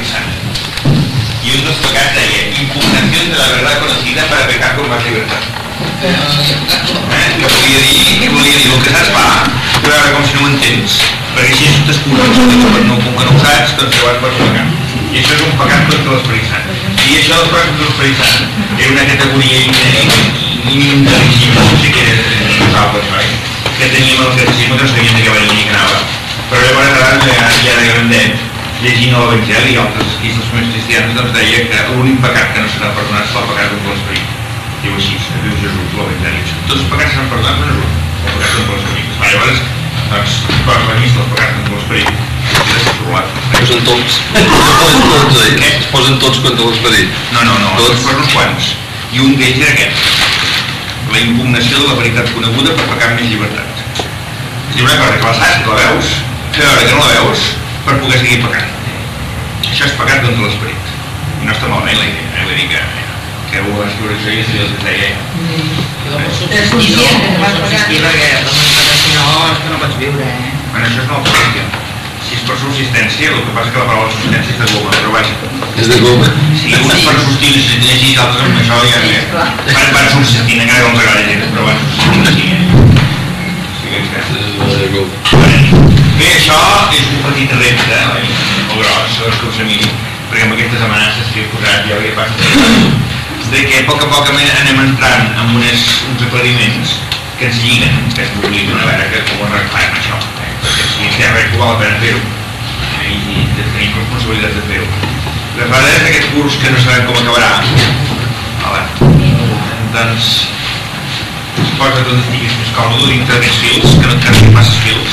Sant. Y un deia, impugnación de la verdad conocida para pecar con más libertad. Eh? Que volia dir, que volia dir, el que saps va, però ara com si no ho entens, perquè així t'excuses, que no, com que no ho saps, doncs llavors pots pecar. I això és un pecat contra l'Esperit Sant. I això del pecat contra l'Esperit Sant era una categoria inintel·ligible, no sé què era nosaltres, oi? Que teníem el catecisme que no sabíem de què va dir que anava. Però llavors ara, ja de grandet, llegint l'Evangeli i altres esquistes més cristians doncs deia que l'únic pecat que no serà perdonat serà el pecat contra l'esperit diu així, diu Jesús l'Evangeli tots els pecats seran perdonats menys un el pecat contra l'esperit va, llavors doncs per la llista dels pecats contra l'esperit posen tots. Posen tots eh? es posen tots contra l'esperit no, no, no, tots. per uns quants. I un d'ells era aquest. La impugnació de la veritat coneguda per pecar més llibertat. És una cosa que la saps, que la veus? Veure que no la veus per poder seguir pecant. Això és pecat contra l'esperit. I no està malament la idea, eh? vull dir que, que ho va escriure això i és el que deia ella. És conscient que vas pagar. Perquè si no, és que no pots viure, eh? Bueno, això és una altra. Si és per subsistència, el que passa que la paraula subsistència és de goma, però vaja. És de goma. Sí, un és per subsistir, si llegit, altres amb això ja... Per, per subsistir, encara no ens agrada llegir, però van subsistir, sí, eh? Bé, això és un petit repte, oi? O gros, segons que us miri, perquè amb aquestes amenaces que he posat ja hauria passat de que a poc a poc anem entrant en unes, uns aclariments que ens lliguen, que ens obliguen a veure que com ho arreglarem això, eh? perquè si té res que val la pena fer-ho eh? i tenim responsabilitat de fer-ho. Aleshores, aquest curs que no sabem com acabarà, vale. doncs posa on estiguis més còmode dintre d'aquests fils, que no et cansin massa fils.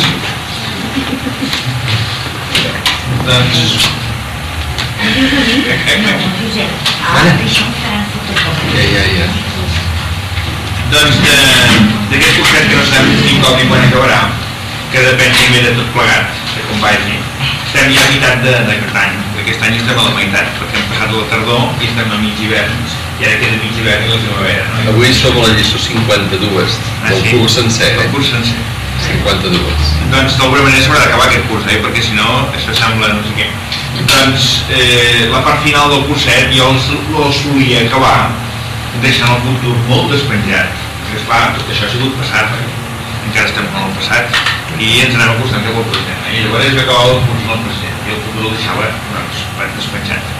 Doncs... Ja, ja, ja. Doncs d'aquest curset que no sabem ni com ni quan acabarà, que depèn també de tot plegat, de com vagi, estem ja a meitat d'aquest any, d'aquest any estem a la meitat, perquè hem passat la tardor i estem a mig hivern, i ara queda mig hivern i la primavera. No? Avui som a la lliçó 52, ah, del sí? curs sencer. El curs sencer. 52. Doncs d'alguna manera s'haurà d'acabar aquest curs, eh? perquè si no això sembla no sé què. Doncs eh, la part final del curset jo el, el solia acabar deixant el futur molt despenjat. Perquè esclar, tot això ha sigut passat, eh? encara estem en el passat i ens anem acostant cap al present. Eh? I llavors és acabar el curs en el present i el futur el deixava doncs, despenjat.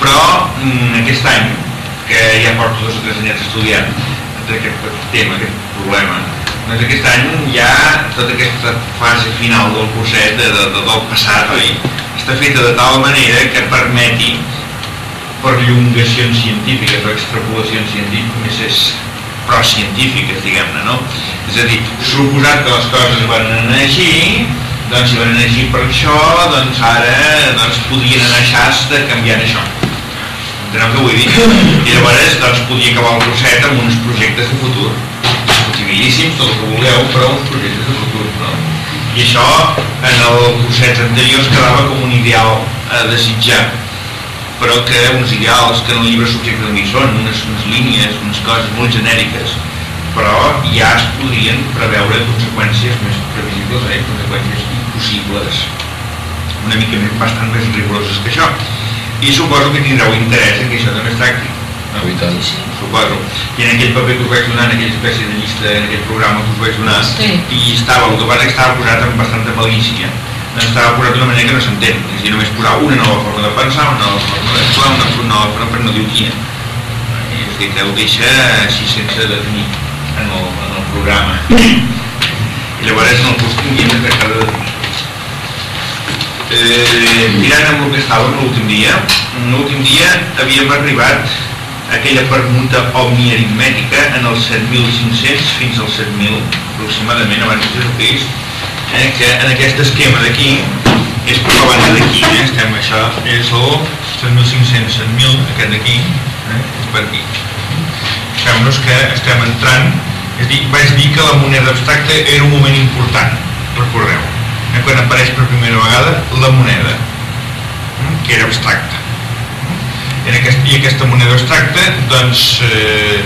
Però mm, aquest any que ja porto dos o tres anyets estudiant d'aquest tema, aquest problema. Doncs aquest any ja tota aquesta fase final del curset de, de, de, del passat oi, està feta de tal manera que permeti perllongacions científiques o extrapolacions científiques més procientífiques, diguem-ne, no? És a dir, suposat que les coses van anar així, doncs si van anar així per això, doncs ara doncs, podrien anar així de canviar això enteneu què vull dir? I llavors doncs, podia acabar el curset amb uns projectes de futur, possibilíssims, tot el que vulgueu, però uns projectes de futur. No? I això en el curset anterior quedava com un ideal a desitjar, però que uns ideals que en el llibre subjecte de mi són unes, unes línies, unes coses molt genèriques, però ja es podrien preveure conseqüències més previsibles, eh? conseqüències impossibles, una mica més, bastant més rigoroses que això i suposo que tindreu interès en que això també es tracti. No? I tant. suposo. I en aquell paper que us vaig donar en aquella espècie de llista en aquell programa que us vaig donar sí. i estava, el que passa que estava posat amb bastanta malícia. Doncs estava posat d'una manera que no s'entén. És a dir, només posar una nova forma de pensar una nova forma d'actuar, una nova forma però no diu quina és a dir, que ho deixa així sense definir en el, en el programa. I llavors en el curs tinguem de tractar de definir eh, mirant amb el que estàvem l'últim dia, l'últim dia havíem arribat a aquella permuta omniaritmètica en els 7.500 fins als 7.000 aproximadament abans de Jesucrist, eh, que en aquest esquema d'aquí és per la banda d'aquí, eh, estem, això és el 7.500, 7.000, aquest d'aquí, eh, és per aquí. Fem-nos que estem entrant, és dir, vaig dir que la moneda abstracta era un moment important, recordeu eh, quan apareix per primera vegada la moneda, eh, que era abstracta. En aquest, I aquesta moneda abstracta doncs, eh,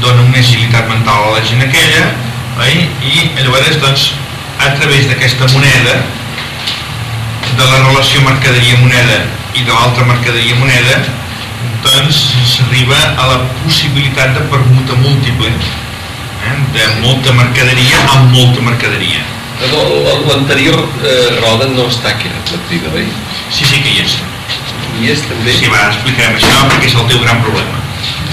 dona una agilitat mental a la gent aquella eh, i llavors doncs, a través d'aquesta moneda de la relació mercaderia-moneda i de l'altra mercaderia moneda, doncs s'arriba a la possibilitat de permuta múltiple, eh? de molta mercaderia amb molta mercaderia. Però l'anterior eh, roda no està aquí reflectida, oi? Sí, sí que hi és. I és també... Sí, va, explicarem això perquè és el teu gran problema.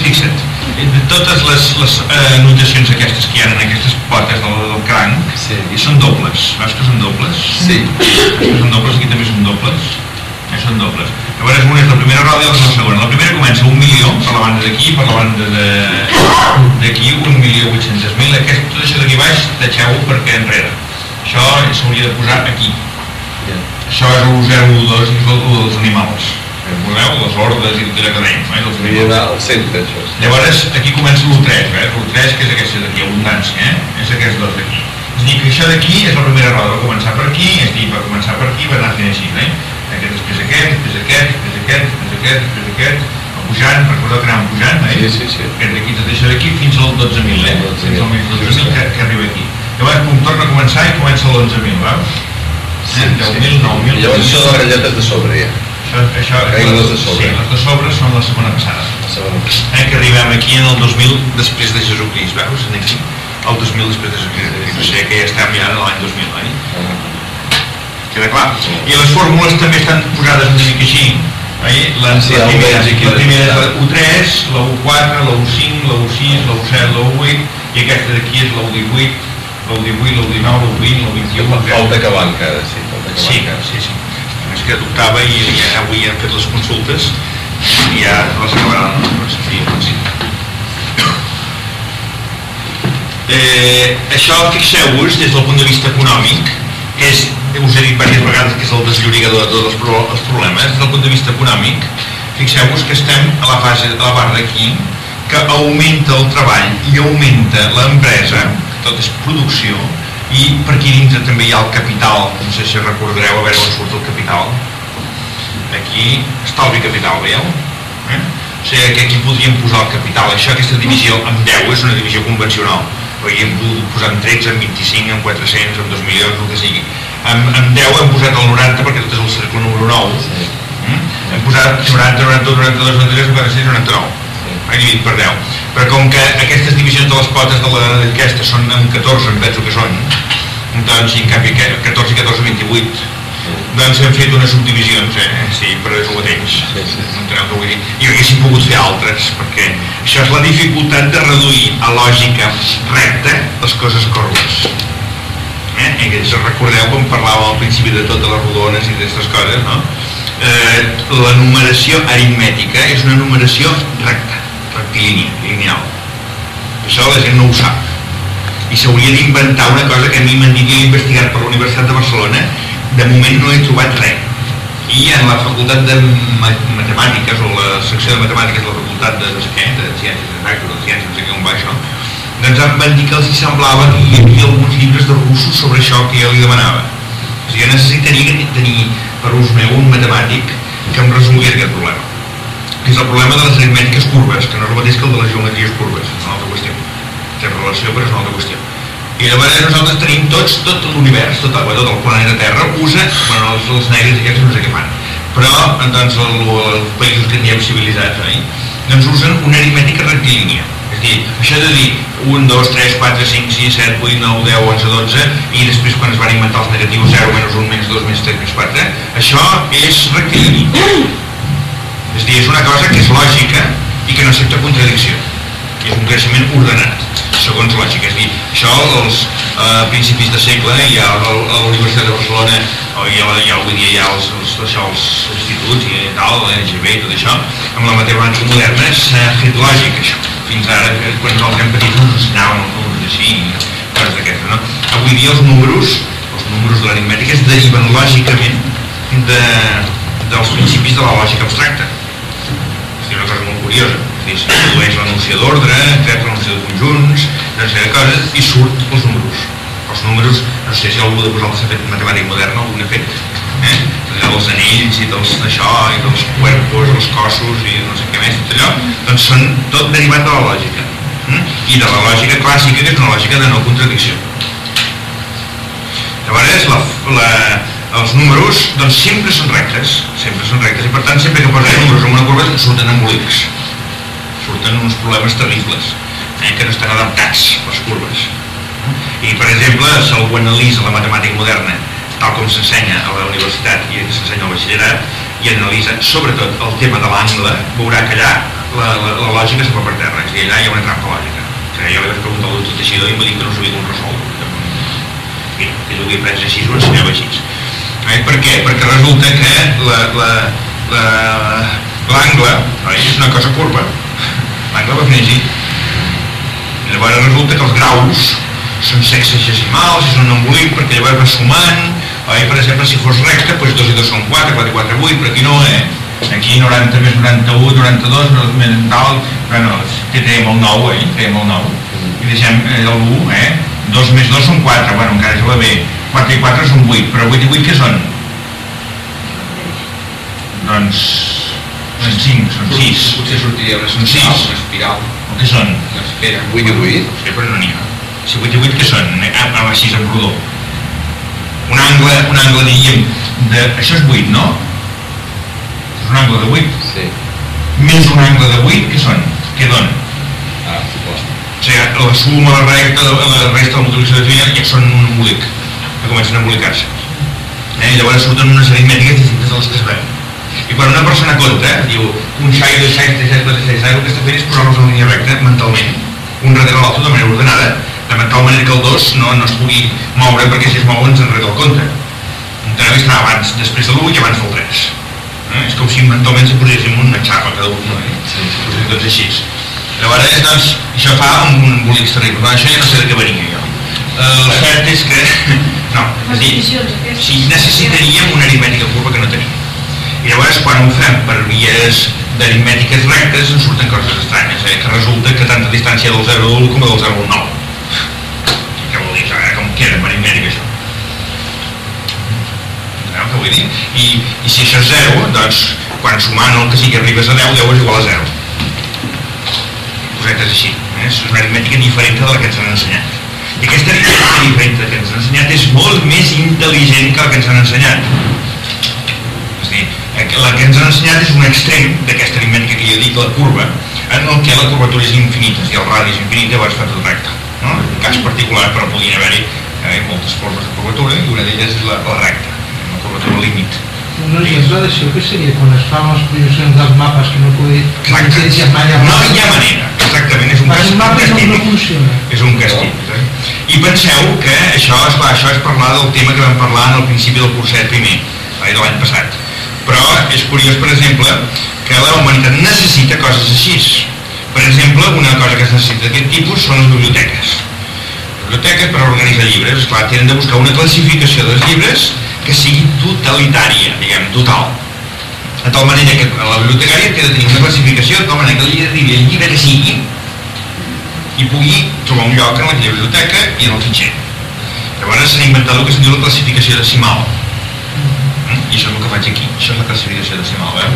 Fixa't, de totes les, les eh, notacions aquestes que hi ha en aquestes potes del, del cranc, Sí. i són dobles, veus que són dobles? Sí. Aquestes són dobles, aquí també són dobles. Eh, són dobles. Llavors una és la primera roda i la segona. La primera comença un milió per la banda d'aquí, per la banda de- d'aquí, un milió vuit cents mil. Aquest, tot això d'aquí baix, deixeu-ho perquè enrere. Això s'hauria de posar aquí. Ja. Això és el 012 i el dels animals. Eh, Veureu, les hordes i tot allò que dèiem, eh, Hauria d'anar al centre, això. Llavors, aquí comença l'1-3, eh? L'1-3, que és aquesta d'aquí, abundància, eh? És aquests dos d'aquí. És a dir, que això d'aquí és la primera roda, va començar per aquí, és a dir, va començar per aquí, va anar fent així, eh? Aquest, després aquest, després aquest, després aquest, després aquest, després aquest, va pujant, recordeu que anàvem pujant, eh? Sí, sí, sí. Aquest d'aquí, tot això d'aquí, fins al 12.000, eh? 12.000. Fins al més 12.000 que, que arriba aquí. Llavors, pum, torna a començar i comença l'11.000, veus? Sí, Eh? 10.000, 9.000... I llavors això de les ratlletes de sobre, ja. Això, això, les de sobre. Sí, les de sobre són la segona passada La segona. eh, que arribem aquí en el 2000 després de Jesucrist, veus? En aquí, el 2000 després de Jesucrist. No sé que ja estem ja en l'any 2000, oi? Queda clar? I les fórmules també estan posades una mica així, oi? La, Sí, la, primera, la primera és la despistat. U3, la U4, la U5, la U6, la U7, la U8, i aquesta d'aquí és la U18, la U18, la U19, la U20, la U21, la U30. Falta acabar encara, sí. Falta acabar Sí, sí, sí. És que dubtava i ja avui hem fet les consultes i ja les acabaran sentit. Sí. Eh, això, fixeu-vos, des del punt de vista econòmic, que és, us he dit diverses vegades que és el desllorigador de tots els, pro els problemes, des del punt de vista econòmic, fixeu-vos que estem a la fase, a la part d'aquí, que augmenta el treball i augmenta l'empresa, tot és producció, i per aquí dintre també hi ha el capital, no sé si recordareu a veure on surt el capital. Aquí, estalvi capital, veieu? Eh? O sigui que aquí podríem posar el capital. Això, aquesta divisió amb 10 és una divisió convencional. Podríem posar en 13, en 25, en 400, en 2 milions, el que sigui. Amb, amb 10 hem posat el 90 perquè tot és el cercle número 9. Sí. Mm? Hem posat 90, 91, 92, 93, 46, 99. He dividit per 10. Però com que aquestes divisions de les potes de la- d'aquesta són amb 14, em penso que són, doncs, i en canvi que- 14 i 14, 28, doncs hem fet unes subdivisions, eh? Sí, però és el mateix. Sí, sí. No enteneu què vull dir? I haguéssim pogut fer altres, perquè això és la dificultat de reduir a lògica recta les coses corbes. Eh? I si recordeu quan parlàvem al principi de totes les rodones i d'aquestes coses, no? Eh, la numeració aritmètica és una numeració recta, rectilínia, lineal. Això la gent no ho sap. I s'hauria d'inventar una cosa que a mi m'han dit i he investigat per la Universitat de Barcelona, de moment no he trobat res. I en la facultat de ma- matemàtiques, o la secció de matemàtiques de la facultat de, què, de ciències exactes, de ciències, no sé què on va això, doncs em van dir que els semblava que hi havia alguns llibres de russos sobre això que jo li demanava. O sigui, jo necessitaria tenir per ús meu un matemàtic que em resolgués aquest problema. Que és el problema de les aritmètiques curves, que no és el mateix que el de les geometries curves, és una altra qüestió. Té relació, però és una altra qüestió. I llavors nosaltres tenim tots, tot l'univers, tot, tot el planeta Terra, usa, bueno, els, els negres aquests no sé què fan, però doncs el, els països que diem civilitzats, oi? doncs usen una aritmètica rectilínia. És dir, això de dir 1, 2, 3, 4, 5, 6, 7, 8, 9, 10, 11, 12, i després quan es van inventar els negatius 0, menys 1, menys 2, menys 3, menys 4, això és rectilini. És a dir, és una cosa que és lògica i que no accepta contradicció. I és un creixement ordenat, segons lògica. És a dir, això als eh, principis de segle ha a la a la Universitat de Barcelona, o ha, hi ha avui dia hi ha els, els, això, els instituts i tal, l'NGB i tot això, amb la matemàtica moderna s'ha fet lògic això. Fins ara, que quan nosaltres érem petits no ens ensenyaven els números així, i coses d'aquestes, no? Avui dia els números, els números de l'aritmètica es deriven lògicament de, dels principis de la lògica abstracta. És una cosa molt curiosa. És a dir, s'introdueix l'anunci d'ordre, etc, l'anunci de conjunts, no sé de coses, i surt els números. Els números, no sé si algú de vosaltres ha fet matemàtica moderna, algú n'ha fet, eh? dels anells i dels d'això, i dels cuerpos, els cossos, i no sé què més, tot allò, doncs són tot derivat de la lògica. Mm? I de la lògica clàssica, que és una lògica de no contradicció. Llavors, la, la, els números doncs sempre són rectes, sempre són rectes i per tant sempre que posem números en una curva surten embolics, surten uns problemes terribles eh, que no estan adaptats les curves. I per exemple, si algú analitza la matemàtica moderna tal com s'ensenya a la universitat i s'ensenya al batxillerat i analitza sobretot el tema de l'angle, veurà que allà la, la, la lògica se fa per terra, és a dir, allà hi ha una trampa lògica. Sigui, jo li vaig preguntar al doctor Teixidor i em va dir que no sabia com resoldre. I que jo ho havia pres així, ho ensenyava així. Eh? Per què? Perquè resulta que l'angle la, la, la, és una cosa curva. L'angle va. I llavors resulta que els graus són sexagesimals, és un embolic perquè llavors va sumant, oi? per exemple, si fos recte, doncs 2 i 2 són 4, 4 i 4, 8, però aquí no, eh? Aquí 90 més 91, 92, més tal, bueno, que tenim el 9, eh? Tenim el 9. I deixem eh, el 1, eh? 2 més 2 són 4, bueno, encara se va bé. 4 i 4 són 8, però 8 i 8 què són? Doncs... Són 5, són 6. Potser sortiria una Són sis. una espiral, O què són? una esfera. 8 i 8? Sí, però no n'hi ha. Si 8 i 8 què són? Ah, ah, així en rodó. Un angle, un angle diríem, de... Això és 8, no? És un angle de 8. Sí. Més un angle de 8, què són? Què dona? Ah, clar. O sigui, la suma, la recta, la, la resta, la multiplicació de fina, ja són un embolic. Que comencen a embolicar-se. Eh? I llavors surten unes aritmètiques distintes de les que veuen. I quan una persona compta, diu, un xai, dos xais, tres xais, quatre xais, el que està fent és posar-los en línia recta mentalment, un darrere l'altre de manera ordenada, de tal manera que el dos no, no es pugui moure perquè si es mou ens enrere el compte. Entenem que està abans, després de l'1 i abans del 3. Eh? És com si mentalment se poséssim una xapa cada un, no? Eh? Sí, sí. Tots així. Llavors, doncs, això fa un embolics terrible. No, això ja no sé de què venia jo. El cert és que... No, és a dir, si necessitaríem una aritmètica curva que no tenim. I llavors, quan ho fem per vies d'aritmètiques rectes, ens surten coses estranyes, eh? que resulta que tanta distància del 0 a l'1 com del 0 al 9. Què vol dir? Eh? Com queda amb aritmètica això? Sabeu què vull dir? I, I si això és 0, doncs, quan sumant el que sigui arribes a 10, 10 és igual a 0. Cosetes així. Eh? És una aritmètica diferent de la que ens han ensenyat. I aquesta diferent que ens han ensenyat és molt més intel·ligent que la que ens han ensenyat. És dir, eh, la que ens han ensenyat és un extrem d'aquesta aritmètica que jo dit, la curva, en el que la curvatura és infinita, i el radi és infinit, llavors fa tot recte. No? Un cas particular, però podien haver-hi eh, moltes formes de curvatura, i una d'elles és la, la recta, la curvatura límit. Un exemple d'això que seria quan es fan les projeccions dels mapes que no pugui Exacte. No hi ha manera, exactament, és un, Els cas, un mapes no, no funciona. És un castell. Eh? I penseu que això, esclar, això és parlar del tema que vam parlar en el principi del curset primer, eh, de l'any passat. Però és curiós, per exemple, que la humanitat necessita coses així. Per exemple, una cosa que es necessita d'aquest tipus són les biblioteques. Les biblioteques, per organitzar llibres, esclar, tenen de buscar una classificació dels llibres que sigui totalitària, diguem, total. De tal manera que la bibliotecària té de tenir una classificació de tal manera que li arribi el llibre que sigui i pugui trobar un lloc en la biblioteca i en el fitxer. Llavors s'ha inventat el que se'n diu la classificació decimal. Mm? I això és el que faig aquí, això és la classificació decimal. Eh?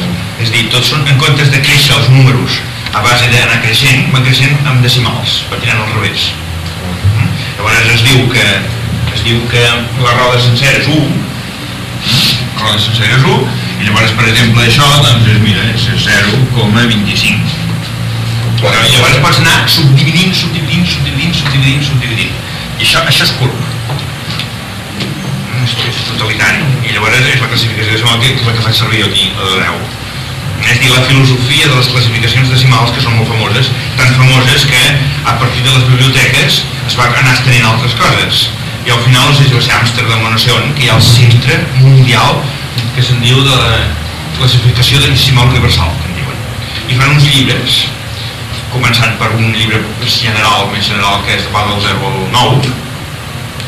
És a dir, tots són, en comptes de créixer els números a base d'anar creixent, van creixent amb decimals, va tirant al revés. Mm? Llavors es diu que es diu que la roda sencera és 1, la roda sencera és 1, i llavors, per exemple, això, doncs, és, mira, és 0,25. Però llavors pots anar subdividint, subdividint, subdividint, subdividint, subdividint. I això, això és curva. És, és totalitari. I llavors és la classificació decimal que, la que faig servir aquí, la de 10. És dir, la filosofia de les classificacions decimals, que són molt famoses, tan famoses que a partir de les biblioteques es va anar estenent altres coses. I al final, va ser Amsterdam o no sé on, que hi ha el centre mundial que se'n diu de la classificació decimal universal, que en diuen. I fan uns llibres començant per un llibre general, més general, que és de part del 0 al 9,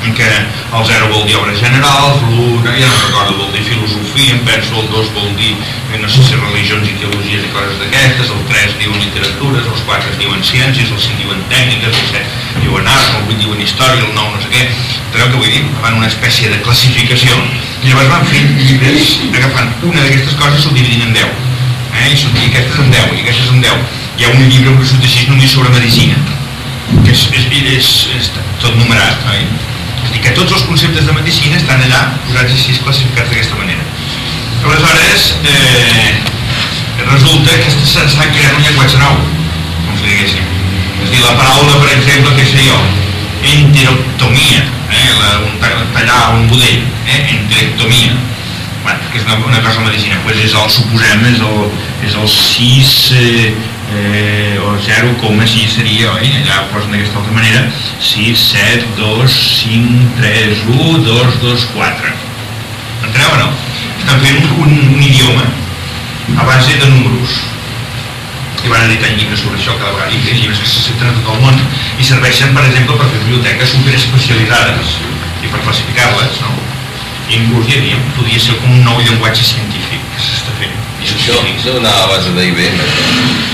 en què el 0 vol dir obres generals, l'1, ja no recordo, vol dir filosofia, em penso, el 2 vol dir, eh, no sé si religions i teologies i coses d'aquestes, el 3 diuen literatures, els 4 es diuen ciències, el 5 diuen tècniques, el 7 diuen art, el 8 diuen història, el 9 no sé què, sabeu què vull dir? Fan una espècie de classificació i llavors van fent llibres agafant una d'aquestes coses i subdividint en 10 eh? i i aquesta és un 10 i aquesta és un 10 hi ha un llibre que surt així només sobre medicina que és, és, és, és tot numerat oi? És dir, que tots els conceptes de medicina estan allà posats així classificats d'aquesta manera. Aleshores, eh, resulta que s'ha creat un llenguatge nou, com si diguéssim. És dir, la paraula, per exemple, que sé jo, enteroctomia, eh, la, un, ta- tallar un budell, eh, enterectomia, bueno, que és una, una cosa de medicina, pues és el, suposem, és el, és el 6 eh, eh, o 0,6 seria, oi? allà ho posen d'aquesta altra manera, 6, 7, 2, 5, 3, 1, 2, 2, 4. Enteneu o no? Estan fent un, un, un idioma a base de números i van editar llibres sobre això cada vegada, i llibres que se centren a tot el món i serveixen, per exemple, per fer biblioteques superespecialitzades i per classificar-les, no? I inclús ja diríem, podria ser com un nou llenguatge científic que s'està fent. I Això, científic. això anava a base d'IBM.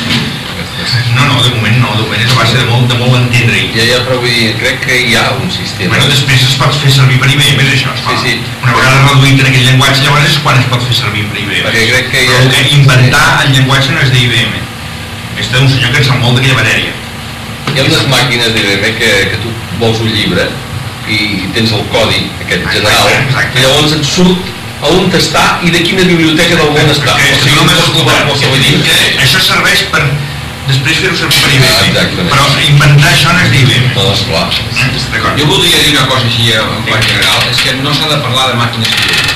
No, no, de moment no, de moment és a base de molt, de molt entendre-hi. Ja, ja, però vull dir, crec que hi ha un sistema. Bueno, després es pot fer servir per IBM, és això, esclar. Sí, sí. Una vegada reduït en aquell llenguatge, llavors és quan es pot fer servir per IBM. Perquè crec que hi ha- Però que inventar el llenguatge no és d'IBM. És d'un senyor que en sap molt d'aquella matèria. Hi ha unes màquines d'IBM que, que tu vols un llibre i tens el codi aquest general Exacte. i llavors et surt a on està i de quina biblioteca del món està. Perquè O sigui, no m'has escoltat. Això serveix per després fer-ho servir per IBM. exactament. Però inventar això no és d'IBM. No, esclar. Eh? D'acord. Jo voldria dir una cosa així en pla general, és que no s'ha de parlar de màquines físiques.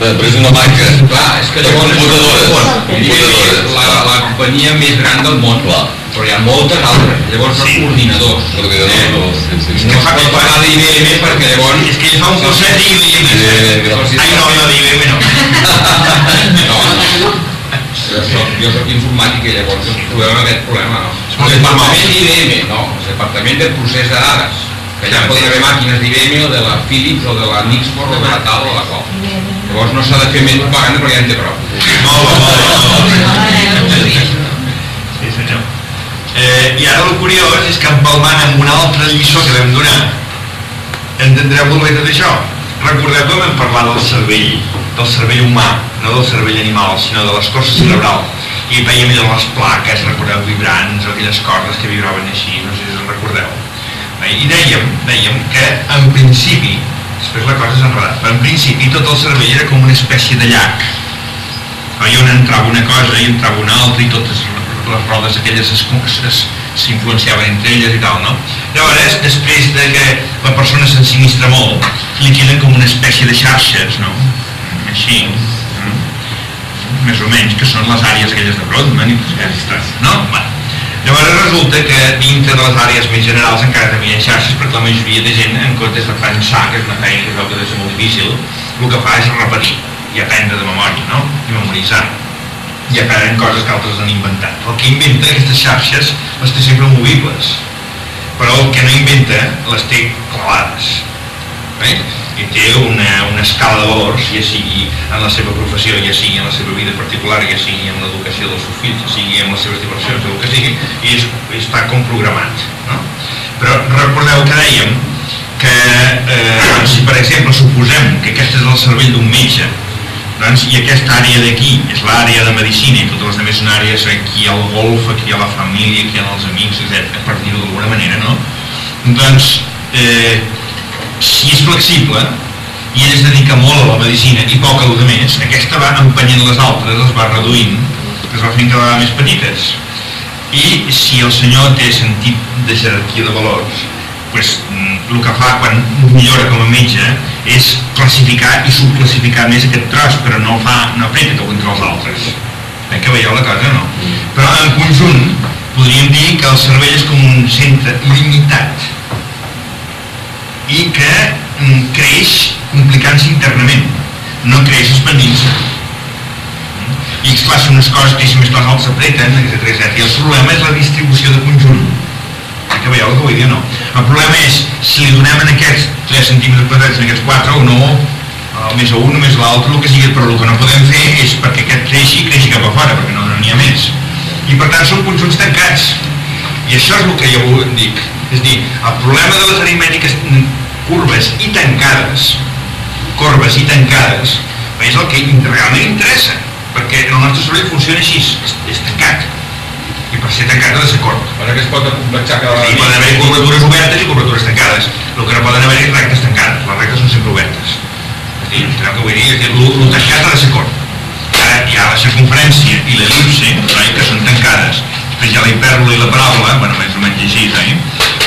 Però és una màquina. Clar, és que llavors... computadores. Computadores. La, la companyia més gran del món, Clar. però hi ha moltes altres. Llavors Sí. els ordinadors. Ordinadors, sí, sí, sí. No s'ha de parlar d'IBM perquè llavors... És que ell fa un curset d'IBM. Sí, Ai, no, no, d'IBM no. No, jo soc, jo soc informàtic i llavors trobem aquest problema, no? El departament d'IBM, no, el departament de procés de dades, que ja poden haver màquines d'IBM o de la Philips o de la Nixford o de la tal o la qual. Llavors no s'ha de fer més propaganda perquè ja en té prou. Bé. Sí, senyor. Eh, I ara el curiós és que empalmant amb una altra lliçó que vam donar, entendreu molt bé tot això. Recordeu que vam parlar del cervell, del cervell humà, no del cervell animal, sinó de l'escorça cerebral. I veiem de les plaques, recordeu, vibrants, aquelles cordes que vibraven així, no sé si us recordeu. Bé, I dèiem, dèiem que en principi, després la cosa s'ha enredat, però en principi tot el cervell era com una espècie de llac, i on entrava una cosa i entrava una altra i totes les rodes aquelles es- es- s'influenciaven entre elles i tal, no? Llavors, després de que la persona s'ensinistra molt, li queden com una espècie de xarxes, no? Així, mm? més o menys, que són les àrees aquelles de Brodmann i aquestes, no? Llavors resulta que dintre de les àrees més generals encara també hi ha xarxes perquè la majoria de gent, en comptes de pensar, que és una feina que veu que ser molt difícil, el que fa és repetir i aprendre de memòria, no? I memoritzar i aprenen coses que altres han inventat. El que inventa aquestes xarxes les té sempre movibles, però el que no inventa les té clavades. I té una, una escala de valors, ja sigui en la seva professió, ja sigui en la seva vida particular, ja sigui en l'educació dels seus fills, ja sigui en les seves diversions, el que sigui, i és, està com programat. No? Però recordeu que dèiem que eh, si per exemple suposem que aquest és el cervell d'un metge doncs, i aquesta àrea d'aquí és l'àrea de medicina i totes les altres àrees aquí hi ha el golf, aquí ha la família aquí els amics, etc. per dir-ho d'alguna manera no? doncs eh, si és flexible i ell es dedica molt a la medicina i poc a lo de més, aquesta va empenyent les altres, les va reduint es va fent cada vegada més petites i si el senyor té sentit de jerarquia de valors pues, mm, el que fa quan millora com a metge és classificar i subclassificar més aquest tros, però no fa, no apreta tot entre els altres. Eh, que veieu la cosa, no? Però en conjunt podríem dir que el cervell és com un centre limitat i que mm, creix complicant-se internament, no creix expandint-se. I esclar, si unes coses creixen més que les altres s'apreten, etc, etc. I el problema és la distribució de conjunt que veieu que vull dir o no. El problema és, si li donem en aquests 3 centímetres quadrats, en aquests 4 o no, el més a un més a l'altre, el que sigui, però el que no podem fer és perquè aquest creixi, creixi cap a fora, perquè no n'hi ha més. I per tant són conjunts tancats. I això és el que jo dic. És dir, el problema de les aritmètiques curves i tancades, corbes i tancades, és el que realment interessa, perquè el nostre cervell funciona així, és, és tancat. I per ser tancat ha de ser cort. Per que es pot complexar cada I vegada poden haver curvatures obertes i curvatures tancades. el que no poden haver és rectes tancades, les rectes són sempre obertes. És a dir, enteneu què vull dir? És dir, el, el tancat ha de ser cort. Ara hi ha la circunferència i l'elipse, oi, que són tancades. Després hi ha la hipèrbola i la paràbola, bueno, més o menys així, oi?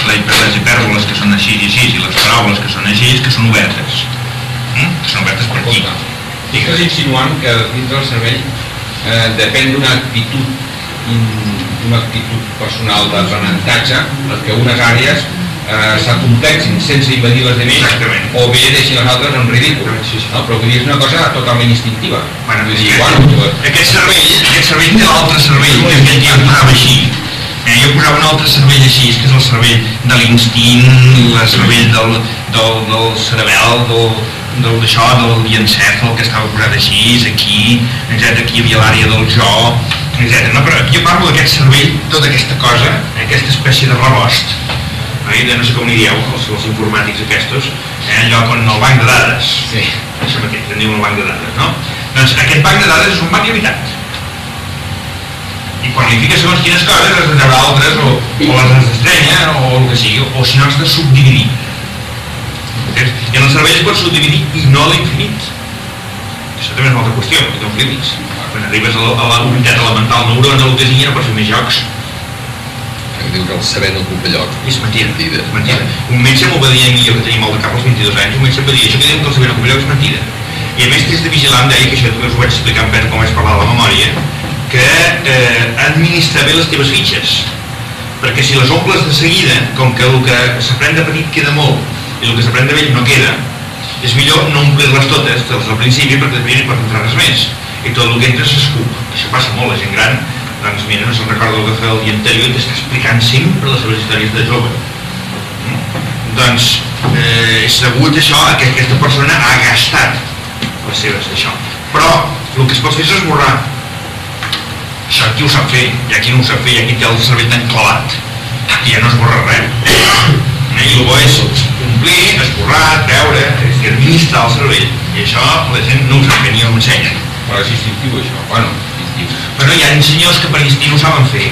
La hiper, les hipèrboles que són així i així, i les paràboles que són així, que són obertes. Mm? Que són obertes per aquí. Estàs insinuant que dins del cervell eh, depèn d'una actitud in- d'una actitud personal d'aprenentatge perquè unes àrees eh, s'acomplexin sense invadir les demés o bé deixin les altres en ridícul no? però vull dir, és una cosa totalment instintiva Bueno, Vull és dir, que bueno, tu- aquest cervell, aquest cervell té l'altre cervell, que aquest ja el posava així. Eh, jo posava un altre cervell així, que és el cervell de l'instint, el cervell del, del, del cerebel, del, del d'això, del diencèfal, que estava posat així, aquí. Aquí hi havia l'àrea del jo, etc. No, però jo parlo d'aquest cervell, tota aquesta cosa, aquesta espècie de rebost, eh, de no sé com n'hi dieu, els, els informàtics aquests, eh, allò con el banc de dades, sí. això mateix, en diuen el banc de dades, no? Doncs aquest banc de dades és un banc il·limitat. I quan li fiques segons quines coses has de treure altres o, o les has d'estrenya o el que sigui, o si no has de subdividir. I en el cervell es pot subdividir i no a l'infinit. Això també és una altra qüestió, perquè no flipis. Quan arribes a la, a la unitat elemental neurona, el que pots fer més jocs. Que diu que el saber no ocupa lloc. És mentida, Mentida. és mentida. Un metge m'ho va dir a mi, jo que tenia molt de cap als 22 anys, un metge em va dir, això que diuen que el saber no ocupa lloc és mentida. I a més t'has de vigilar, em deia, que això també us ho vaig explicar en Pere com vaig parlar de la memòria, que eh, administrar bé les teves fitxes. Perquè si les omples de seguida, com que el que s'aprèn de petit queda molt i el que s'aprèn de vell no queda, és millor no omplir-les totes, des del principi, perquè després no hi pot entrar res més. I tot el que entra s'escup. Això passa molt, la gent gran, doncs mira, no se'n recorda el que feia el dia anterior i t'està explicant sempre les seves històries de jove. Mm? Doncs eh, és degut això que aquesta persona ha gastat les seves d'això. Però el que es pot fer és esborrar. Això qui ho sap fer, hi ha qui no ho sap fer, hi ha qui té el cervell tan clavat i ja no esborra res. Eh, I el bo és complir, esborrar, treure, és dir, administrar el cervell. I això la gent no ho sap fer ni ho ensenya. Però és instintiu això bueno, instintiu Però hi ha senyors que per instint ho saben fer,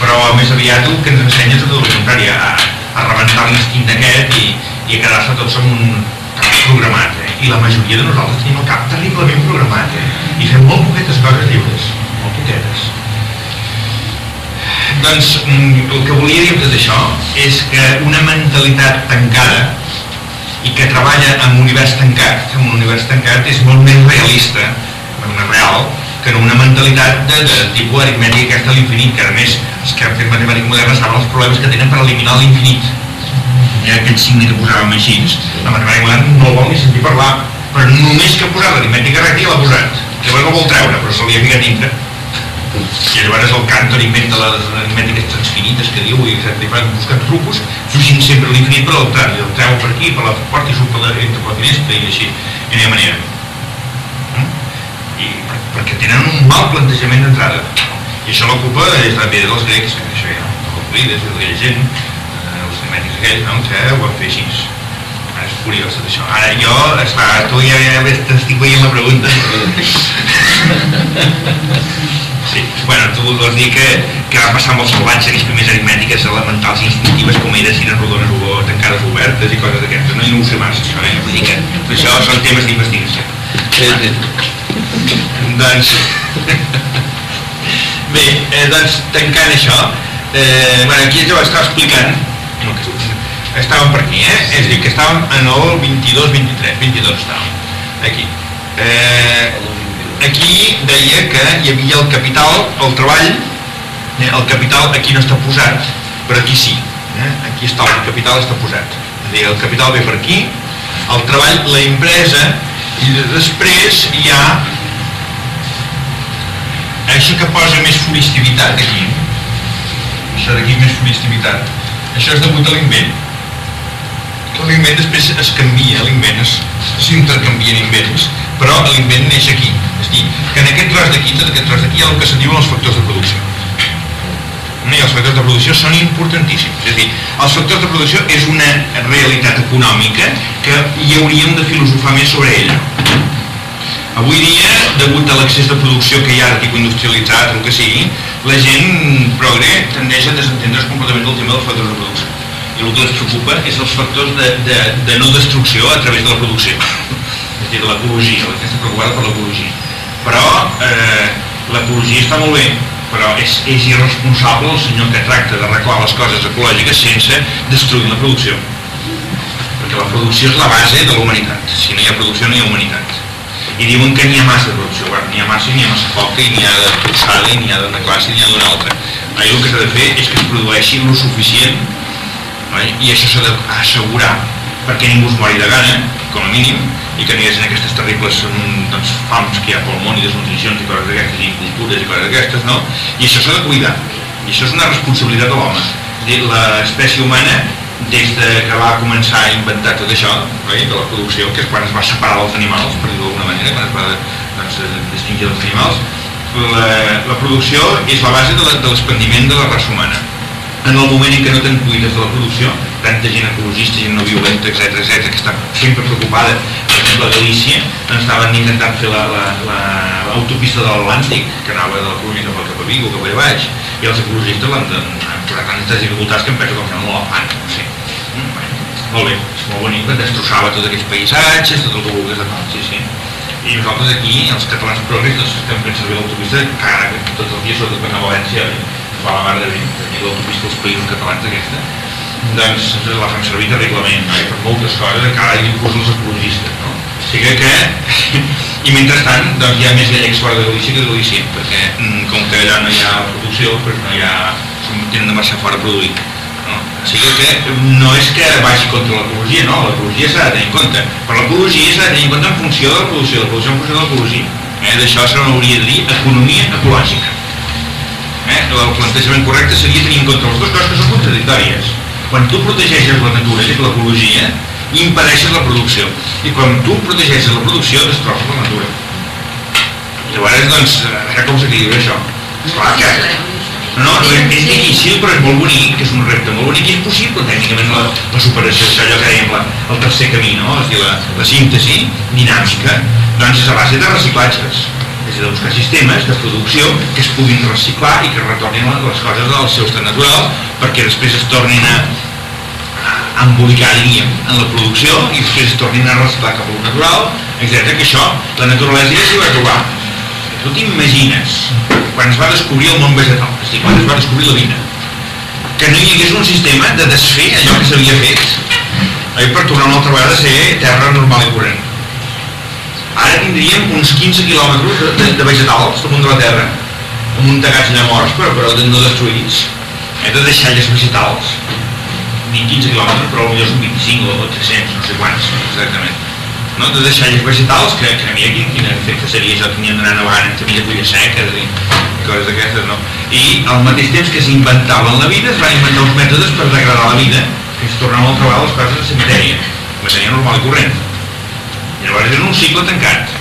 però més aviat el que ens ensenya és tot el contrari, a, a rebentar l'instint aquest i, i a quedar-se tots amb un programat. Eh? I la majoria de nosaltres tenim el cap terriblement programat eh? i fem molt poquetes coses lliures, molt poquetes. Doncs mm, el que volia dir tot això és que una mentalitat tancada i que treballa en un univers tancat, en un univers tancat és molt més realista, real, que en una mentalitat de, de tipus aritmètica aquesta a l'infinit, que a més els que han fet matemàtica moderna saben els problemes que tenen per eliminar l'infinit. Ha aquest signe que posàvem així, la matemàtica moderna no el vol ni sentir parlar, però només que ha posat l'aritmètica recta ja l'ha posat. Llavors no vol treure, però se li ha ficat dintre. I llavors el Cantor inventa les aritmètiques transfinites que diu i etcètera, i fa buscant trucos, fugint sempre l'infinit per l'altar, i el treu per aquí, per la porta i surt per la, entre la finestra i així, i ha manera. Mm? I per, perquè tenen un mal plantejament d'entrada. I això l'ocupa és la vida dels grecs, que això ja no l'oblides, és aquella gent, eh, els aritmètics aquells, no? que ho van fer així. Ara és curiós tot això. Ara jo, esclar, tu ja, ja t'estic veient la pregunta. Sí, bueno, tu vols dir que, que va passar amb els salvatges aquells primers aritmètiques elementals i instintives com era sines rodones o tancades obertes i coses d'aquestes, no? No ho sé massa, això, eh? Vull dir que això són temes d'investigació. Sí, sí. Doncs... Bé, eh, doncs tancant això, eh, bueno, aquí ja ho estava explicant, estàvem per aquí, eh? És a dir, que estàvem en el 22, 23, 22 estàvem, aquí. Eh, aquí deia que hi havia el capital, el treball, eh, el capital aquí no està posat, però aquí sí, eh? aquí està el capital està posat. És a dir, el capital ve per aquí, el treball, la empresa, i després hi ha això que posa més furistivitat aquí, això d'aquí més furistivitat, això és degut a l'invent. L'invent després es canvia, l'invent s'intercanvien invents, però l'invent neix aquí. És dir, que en aquest tros d'aquí, tot aquest tros d'aquí, hi ha el que se'n diuen els factors de producció. I els factors de producció són importantíssims. És a dir, els factors de producció és una realitat econòmica que hi hauríem de filosofar més sobre ella. Avui dia, degut a l'accés de producció que hi ha de tipus industrialitzat, o el que sigui, la gent progre tendeix a desentendre's completament del tema dels factors de producció. i el que els preocupa és els factors de, de, de no destrucció a través de la producció. És a dir, l'ecologia la gent està preocupada per l'ecologia. Però eh, l'ecologia està molt bé però és, és irresponsable el senyor que tracta d'arreglar les coses ecològiques sense destruir la producció. Perquè la producció és la base de la humanitat. Si no hi ha producció no hi ha humanitat i diuen que n'hi ha massa de producció bueno, n'hi ha massa i n'hi ha massa poca i n'hi ha de torçada i n'hi ha d'una classe i n'hi ha d'una altra. Allà el que s'ha de fer és que es produeixi el suficient i això s'ha d'assegurar perquè ningú es mori de gana com a mínim i que no hi hagi aquestes terribles doncs, fams que hi ha pel món i desnutricions i coses d'aquestes i cultures i coses d'aquestes no? i això s'ha de cuidar i això és una responsabilitat de l'home. L'espècie humana des de que va començar a inventar tot això oi? de la producció, que és quan es va separar dels animals, per dir-ho d'alguna manera, quan es va doncs, distingir els animals, la, la producció és la base de l'expandiment de la raça humana. En el moment en què no te'n cuides de la producció, tanta gent ecologista, gent no violenta, etc etc que està sempre preocupada, exemple a Galícia, doncs estaven intentant fer l'autopista la, la, de l'Atlàntic, que anava de la Corunya cap, cap a Vigo, cap allà baix, i els ecologistes l'han posat tantes dificultats que em penso que al final no la fan, no sé. Mm, molt bé, és molt bonic, que destrossava tots aquests paisatges, tot el que vulguis de tal, sí, sí. I nosaltres aquí, els catalans progressistes, que hem fet servir l'autopista, que ara tots els dies, sobretot quan a València, fa la mar de bé, l'autopista dels països catalans aquesta, doncs la fan servir terriblement, no? per moltes coses, encara inclús els ecologistes, no? O sigui que, i mentrestant, doncs hi ha més gallecs fora de Galícia que de Galícia, perquè mm, com que allà no hi ha producció, doncs no hi ha, tenen de marxar fora a produir. No? O sigui que no és que vagi contra l'ecologia, no, l'ecologia s'ha de tenir en compte, però l'ecologia s'ha de tenir en compte en funció de la producció, la producció en funció de l'ecologia. Eh? D'això se n'hauria de dir economia ecològica. Eh? El plantejament correcte seria tenir en compte les dues coses que són contradictòries. Quan tu protegeixes la natura, és l'ecologia, impedeixes la producció. I quan tu protegeixes la producció, destrosses la natura. Llavors, doncs, a veure com s'equilibra això. Esclar que... No, no, és, difícil, però és molt bonic, que és un repte molt bonic i és possible tècnicament la, la superació, és allò que dèiem, la, el tercer camí, no? És dir, la, la síntesi dinàmica, doncs és a base de reciclatges. És a dir, buscar sistemes de producció que es puguin reciclar i que retornin les coses al seu estat natural perquè després es tornin a, a embolicar, diríem, en la producció i després es tornin a reciclar cap al natural, etc. Que això, la naturalesa ja s'hi va trobar. Tu t'imagines, quan es va descobrir el món vegetal, és dir, quan es va descobrir la vida, que no hi hagués un sistema de desfer allò que s'havia fet oi, per tornar una altra vegada a ser terra normal i corrent. Ara tindríem uns 15 quilòmetres de, de, de vegetals damunt de la terra, amuntegats allà morts, però, però no destruïts, eh, de deixalles vegetals, ni 15 quilòmetres, però potser són 25 o 300, no sé quants, exactament no? de deixalles vegetals que, que havia aquí, quin efecte seria això, tenien d'anar camí de fulla seca i coses d'aquestes, no? I al mateix temps que s'inventaven la vida, es van inventar uns mètodes per degradar la vida, que es tornaven altra vegada les coses a la matèria, normal i corrent. I llavors era un cicle tancat.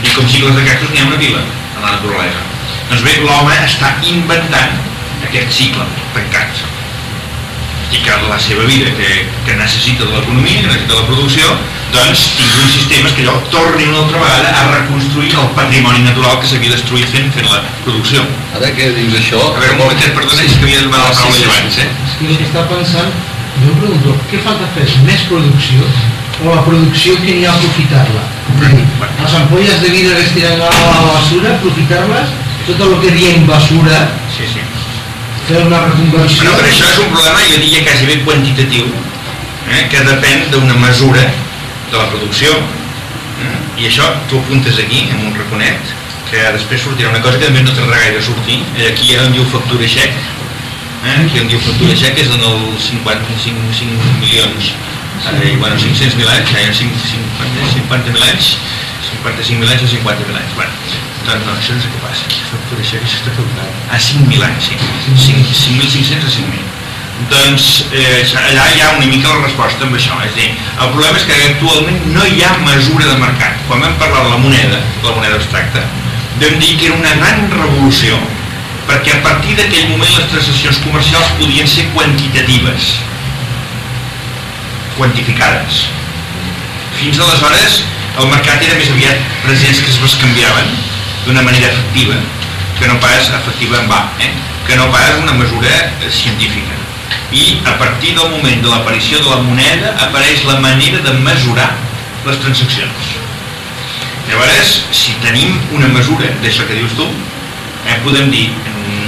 I com cicles d'aquestos n'hi ha una vila en la naturalesa. Doncs bé, l'home està inventant aquest cicle tancat i que la seva vida que, que necessita de l'economia, que necessita de la producció, doncs tingui uns sistemes que allò torni una altra vegada a reconstruir el patrimoni natural que s'havia destruït fent, fent la producció. Ara que dius això... A veure, un momentet, perdona, és que havia de demanar la paraula sí, abans, eh? És que està pensant, jo em pregunto, què falta fer? Més producció o la producció que n'hi ha aprofitar-la? Les ampolles de vidre que es tiren a la basura, aprofitar-les, tot el que diem basura, sí, sí fer una reconversió... Però, però això és un problema, jo diria, quasi ben quantitatiu, eh, que depèn d'una mesura de la producció, eh, i això tu apuntes aquí, en un raconet, que després sortirà una cosa que també no tindrà gaire a sortir, eh, aquí on diu factura xec, eh, aquí on diu factura xec és en els 55 5 milions, eh, bueno, 500.000 anys, eh, 50.000 50 anys, 55.000 anys o 50.000 anys, bueno, doncs no, això no sé què passa. Factura això calculant. A 5.000 anys, sí. 5.500 a 5.000. Doncs eh, allà hi ha una mica la resposta amb això. És dir, el problema és que actualment no hi ha mesura de mercat. Quan vam parlar de la moneda, la moneda abstracta, vam dir que era una gran revolució perquè a partir d'aquell moment les transaccions comercials podien ser quantitatives quantificades fins aleshores el mercat era més aviat presents que es bescanviaven d'una manera efectiva que no pas efectiva en va, eh? que no pas una mesura eh, científica. I a partir del moment de l'aparició de la moneda apareix la manera de mesurar les transaccions. Llavors, si tenim una mesura d'això que dius tu, eh, podem dir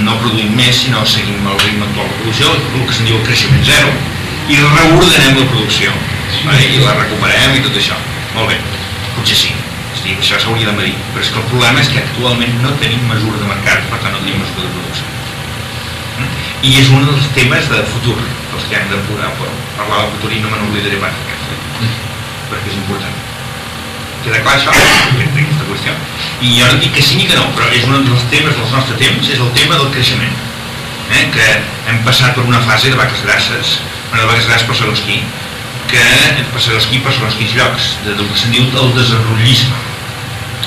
no produïm més, sinó seguim el ritme actual de producció, el que se'n diu el creixement zero, i reordenem la producció, vale? i la recuperem i tot això. Molt bé, potser sí, és a dir, això s'hauria de medir, però és que el problema és que actualment no tenim mesura de mercat, per tant no tenim mesura de producció. Mm? I és un dels temes de futur, els que hem de però parlar del futur i no me n'oblidaré pas d'aquest, perquè és important. Queda clar això, aquesta, qüestió? I jo no dic que sí ni que no, però és un dels temes dels nostres temps, és el tema del creixement. Eh? Que hem passat per una fase de vaques grasses, bueno, de vaques grasses per segons qui, que per segons qui, per segons quins llocs, de, del que se'n diu el desenvolupisme,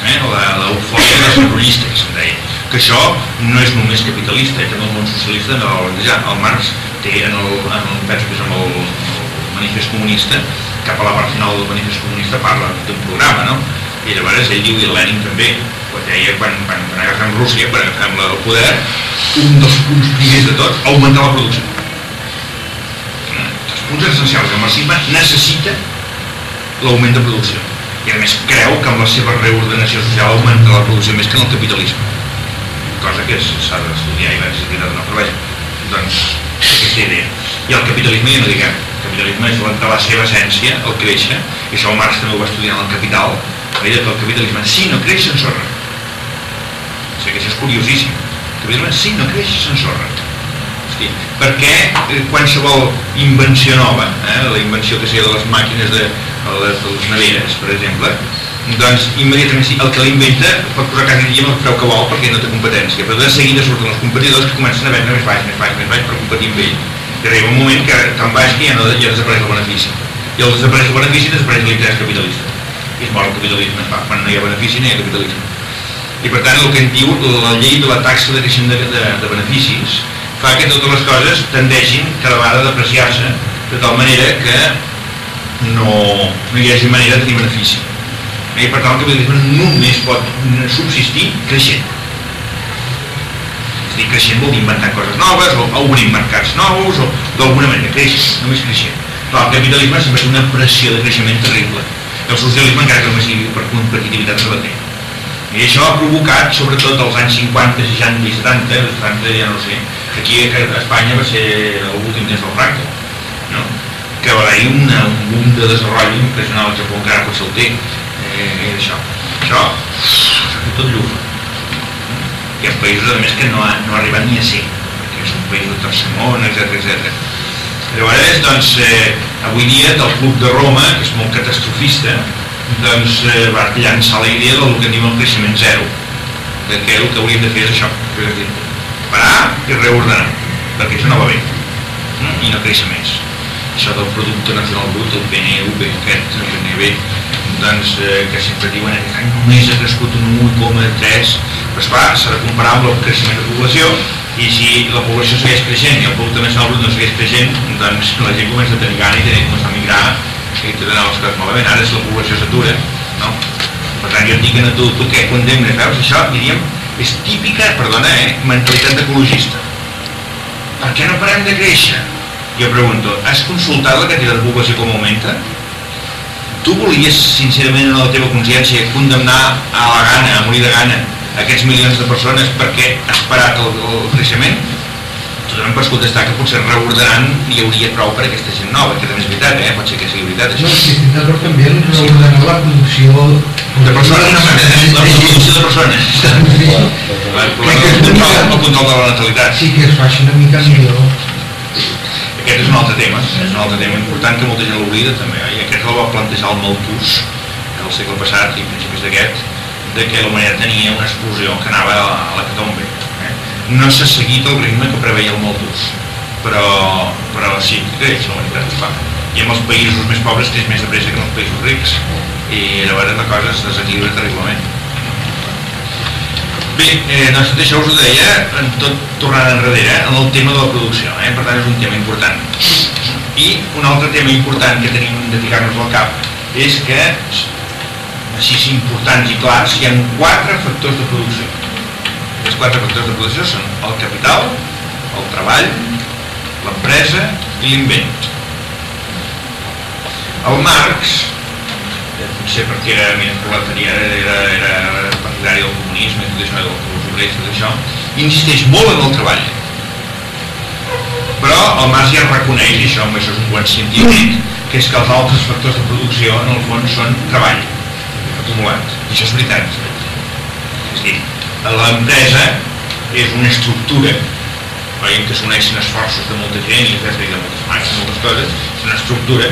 eh? la, la eufòria desenvolupista que se'n deia. Que això no és només capitalista, eh? també el món socialista no va plantejar. El Marx té en el, en el penso que és amb el, el manifest comunista, cap a la part final del manifest comunista parla d'un programa, no? I llavors ell diu, i Lenin també, quan deia, quan, quan, quan agafem Rússia, quan agafem el poder, un dels punts primers de tot, augmentar la producció. Punts essencials del marxisme necessita l'augment de producció. I a més creu que amb la seva reordenació social augmenta la producció més que en el capitalisme. Cosa que s'ha d'estudiar i va necessitar de no treball. Doncs aquesta idea. I el capitalisme ja no diguem. El capitalisme és de la seva essència, el créixer, i això el Marx també ho va estudiar en el Capital, deia que el capitalisme si no creix s'ensorra. O sigui que això és curiosíssim. El capitalisme si no creix s'ensorra. Hosti, perquè eh, qualsevol invenció nova, eh, la invenció que sigui de les màquines de, de les, de les neveres, per exemple, doncs immediatament sí, el que l'inventa pot posar casa dia amb el preu que vol perquè no té competència, però de seguida surten els competidors que comencen a vendre més baix, més baix, més baix per competir amb ell. I arriba un moment que tan baix que ja no ja desapareix el benefici. I al desapareix el benefici desapareix l'interès capitalista. I es mor el capitalisme, quan no hi ha benefici no hi ha capitalisme. I per tant el que en diu la llei de la taxa de creixement de, de, de beneficis fa que totes les coses tendeixin cada vegada a depreciar-se de tal manera que no, no hi hagi manera de tenir benefici. I per tant el capitalisme només pot subsistir creixent. És a dir, creixent vol dir inventar coses noves, o obrir mercats nous, o d'alguna manera creix, només creixent. Però el capitalisme sempre té una pressió de creixement terrible. El socialisme encara que només sigui per competitivitat rebatent. I això ha provocat, sobretot als anys 50, 60 i 70, els 70 ja no sé, aquí a Espanya va ser l'últim des del Franco, no? que va haver-hi un boom de desenvolupament impressionant al Japó, encara potser el té, eh, això. Això, tot llufa. Hi ha països, a més, que no, ha, no arriben ni a ser, perquè és un país de tercer món, etc etc. Llavors, doncs, eh, avui dia, del Club de Roma, que és molt catastrofista, doncs eh, va llançar la idea del que en diu el creixement zero, que el que hauríem de fer és això, és a dir, parar i reordenar, perquè això no va bé, mm? i no créixer més. Això del Producte Nacional Brut, el PNV, aquest, el PNB, doncs, eh, que sempre diuen que any només ha crescut un 1,3, però esclar, s'ha de comparar amb el creixement de població, i si la població segueix creixent i el Producte Nacional Brut no segueix creixent, doncs la gent comença a tenir gana i a començar a migrar i tot anar les coses malament. Ara si la població s'atura, no? Per tant, jo et dic a tu, tu què condemnes? Veus això? Diríem, és típica, perdona, eh, mentalitat d'ecologista. Per què no parem de créixer? Jo pregunto, has consultat la quantitat de població com augmenta? Tu volies, sincerament, en la teva consciència, condemnar a la gana, a morir de gana, aquests milions de persones perquè has parat el, el creixement? Tothom pots contestar que potser reordenant hi hauria prou per a aquesta gent nova, que també és veritat, eh? pot ser que sigui veritat No, això. si estic d'acord també en reordenar la producció De persones, la producció de persones. El problema del control, el control de la natalitat. Sí que es faci una mica millor. Aquest és un altre tema, és un altre tema important que molta gent l'oblida també, eh? i aquest el va plantejar el Malthus al segle passat i principis d'aquest, de que la humanitat tenia una explosió que anava a la catombe. Eh? No s'ha seguit el ritme que preveia el Malthus, però, però sí que creix la humanitat, esclar. I amb els països més pobres creix més de pressa que en els països rics, i llavors la cosa es desequilibra terriblement. Bé, eh, doncs tot això us ho deia, en tot tornant enrere, en el tema de la producció, eh? per tant és un tema important. I un altre tema important que tenim de ficar-nos al cap és que, així importants i clars, hi ha quatre factors de producció. Els quatre factors de producció són el capital, el treball, l'empresa i l'invent. El Marx, potser perquè era més proletarià, era, era partidari del comunisme tot això, dels obrers tot això, insisteix molt en el treball. Però el Marx ja reconeix, i això, això és un bon científic, que és que els altres factors de producció en el fons són treball acumulat. I això és veritat. És dir, l'empresa és una estructura veiem que s'uneixen esforços de molta gent i de moltes màquines, moltes coses, és una estructura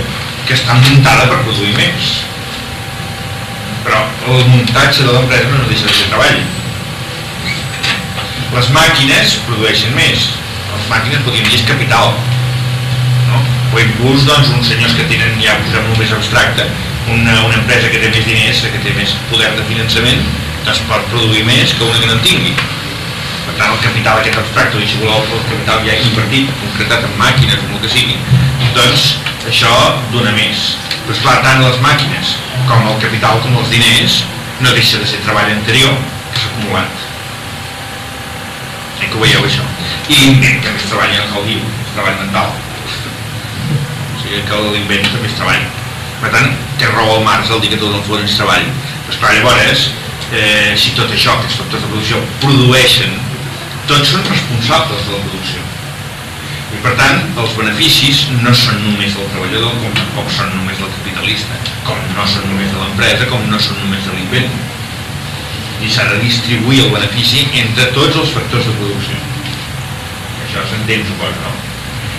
que està muntada per produir més. Però el muntatge de l'empresa no deixa de ser treball. Les màquines produeixen més. Les màquines podríem dir és capital. No? O inclús doncs, uns senyors que tenen, ja posem-ho més abstracte, una, una empresa que té més diners, que té més poder de finançament, doncs pot produir més que una que no en tingui. Per tant, el capital aquest abstracte, i si voleu el capital ja invertit, concretat en màquines o el que sigui, doncs això dona més. Però esclar, tant les màquines com el capital com els diners no deixa de ser treball anterior que s'ha acumulat. Sí que ho veieu això. I també es treballa en el diu, és treball mental. O sigui que l'invent també és treball. Per tant, té raó el Marx el dir que tot el fons és treball. Però esclar, llavors, eh, si tot això, aquests factors de producció, produeixen, tots són responsables de la producció i per tant, els beneficis no són només del treballador, com tampoc són només del capitalista, com no són només de l'empresa, com no són només de l'invent. I s'ha de distribuir el benefici entre tots els factors de producció. Això s'entén, suposo, no?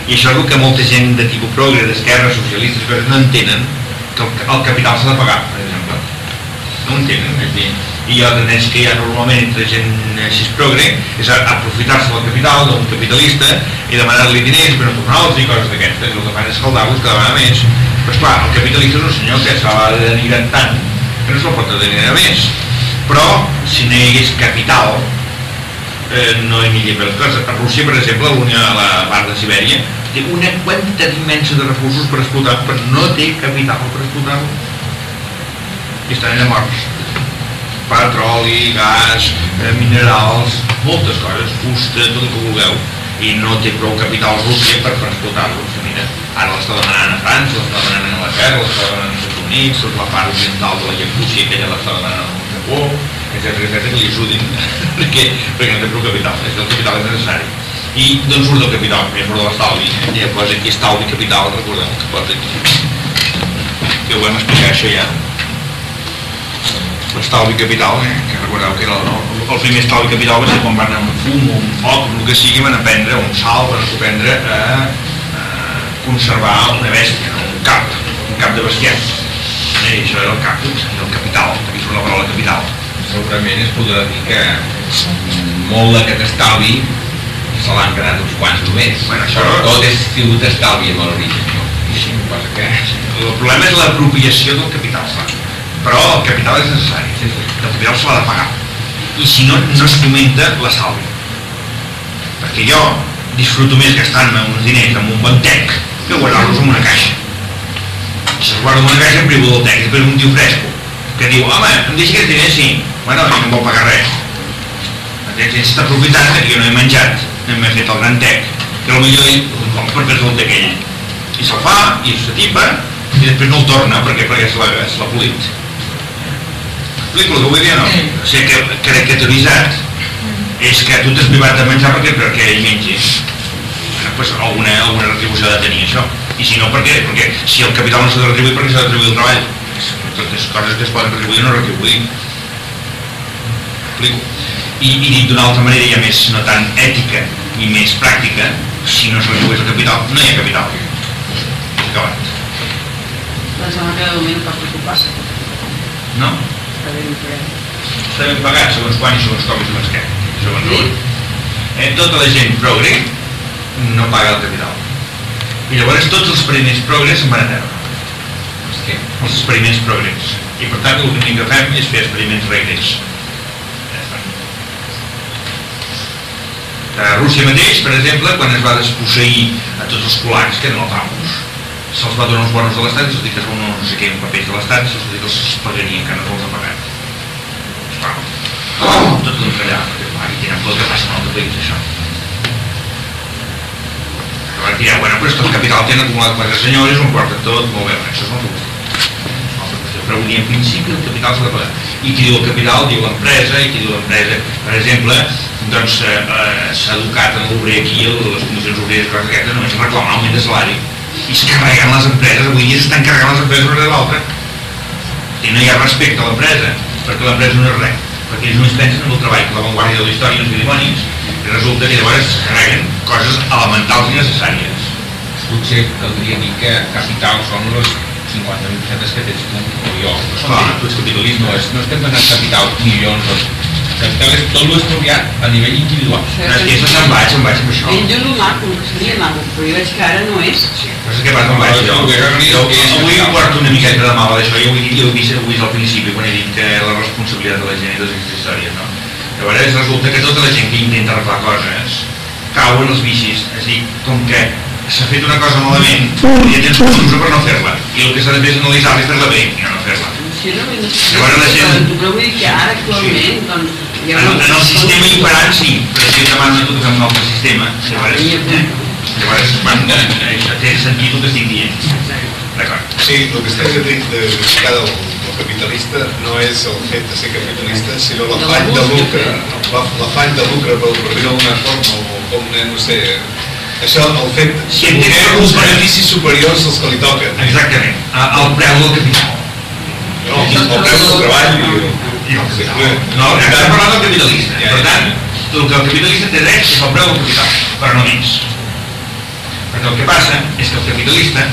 I això és el que molta gent de tipus progre, d'esquerra, socialistes, no entenen, que el capital s'ha de pagar, per exemple. No entenen, és dir, i la tendència que hi ha normalment entre gent així progre és aprofitar-se del capital d'un capitalista i demanar-li diners per tornar altres i coses d'aquestes. El que fan és escaldar-los cada vegada més. Però esclar, el capitalista és un senyor que se l'ha denigrat tant que no se'l pot denigrar més. Però si no hi hagués capital eh, no hi aniria per coses a Rússia per exemple, l'Unió a la part de Sibèria té una quantitat immensa de recursos per explotar però no té capital per explotar-lo. I estan allà morts petroli, gas, eh, minerals, moltes coses, fusta, tot el que vulgueu, i no té prou capital Rússia per, explotar-lo. Mira, ara l'està demanant a França, l'està demanant a Anglaterra, l'està demanant als Estats Units, tota la part oriental de la Iacúcia, que ella l'està demanant al Japó, etc etc que li ajudin, perquè, perquè no té prou capital, és el capital és necessari. I d'on surt el capital? Primer surt de l'estalvi, eh? posa aquí estalvi capital, recordeu que posa aquí. Que ho vam explicar això ja l'estalvi capital, eh, que recordeu que era el, el primer estalvi capital va ser quan van amb un fum o un foc, el que sigui, van aprendre, un salt, van aprendre a, a conservar una bèstia, un cap, un cap de bestiat. Eh, això era el cap, el capital, aquí surt la paraula capital. Segurament es podrà dir que molt d'aquest estalvi se l'han quedat uns quants només. Bueno, això... Tot és sigut estalvi amb l'origen. No? El problema és l'apropiació del capital, clar però el capital és necessari, el capital se l'ha de pagar. I si no, no es fomenta l'estalvi. Perquè jo disfruto més gastant-me uns diners amb un bon tec que guardar-los en una caixa. Si els guardo en una caixa em privo del tec, i després un tio fresco que diu, home, em deixa aquests diners, sí. Bueno, no em vol pagar res. Aquest està aprofitant que jo no he menjat, no m'he fet el gran tec, que potser ell com per fer-se el tec ell. I se'l fa, i s'atipa, i després no el torna perquè, perquè se l'ha polit explico el que vull dir o no? O sigui, que caracteritzat és que tu t'has privat de menjar perquè, perquè ell mengi. Bueno, pues alguna, alguna retribució ha de tenir això. I si no, per què? Perquè si el capital no s'ha de retribuir, perquè s'ha de retribuir el treball. Totes coses que es poden retribuir no retribuir. Explico. I, i dit d'una altra manera, ja més no tan ètica i més pràctica, si no es retribueix el capital, no hi ha capital. Acabat. Doncs en aquell moment per preocupar-se. No? Ben pagat, segons quan i segons com i segons què. Segons sí. Eh, tota la gent progre no paga el capital. I llavors tots els experiments progres se'n van a terra. què? Els experiments progres. I per tant el que fem és fer experiments regrets. A Rússia mateix, per exemple, quan es va desposseir a tots els polacs, que eren els amos, se'ls va donar uns bonos de l'Estat i se'ls dit que es no sé què, un papers de l'Estat i se'ls dit que els pagarien, que no se'ls ha pagat. Tot el clar, aquí tenen por que passa en altre país, això. Llavors direu, bueno, però és que el capital tenen acumulat quatre senyors, un porta tot, molt bé, això és altra qüestió. Però vull dir, en principi el capital s'ha de pagar. I qui diu el capital diu l'empresa, i qui diu l'empresa, per exemple, doncs eh, s'ha educat en l'obrer aquí, les comissions obreres, coses d'aquestes, només reclamar augment de salari. I es carreguen les empreses, avui dia s'estan carregant les empreses una de l'altra. I no hi ha respecte a l'empresa, perquè l'empresa no és res, perquè ells només pensen en el treball, que l'avantguàrdia de la història els dimonis, i resulta que llavors es carreguen coses elementals i necessàries. Potser caldria dir que capital són les 50.000 pessetes que tens tu o jo. No, Clar, tu ets capitalisme. no, és, no estem donant capital milions. o- És tot l'expropiat a nivell individual. No, és que això se'n vaig, se'n vaig amb això. Ell el maco, que seria maco, però jo veig que ara no és. Sí, però és que vas amb baix, jo, No, que és jo avui porto una miqueta de mal d'això, jo ho he dit, jo ho he vist, ho vist al principi quan he dit que la responsabilitat de la gent i totes aquestes històries, no? Llavors resulta que tota la gent que intenta arreglar coses cau en els vicis, és a dir, com que s'ha fet una cosa malament, ja tens excusa per no fer-la, i el que s'ha de fer és analitzar-la i fer-la bé, i no fer-la. Sé, Llavors la gent- però vull dir que ara actualment, doncs, hi ha En, en el sistema imperant sí, però si demano a tu que fem un altre sistema, llavors, eh? llavors van, eh, això té sentit el que estic dient. D'acord. Sí, el que estem dient de del, del capitalista no és el fet de ser capitalista, sinó l'afany de lucre? La- l'afany de lucre per, per dir d'alguna forma, o com, eh, no sé, això, el fet Si de voler que uns beneficis superiors als que li toquen. Exactament, el preu del capital. No, el preu del treball i... I el capital. No, estem parlant del capitalista. Ja, Per ja. tant, el que el capitalista té dret el preu del capital, però no més. Perquè el que passa és que el capitalista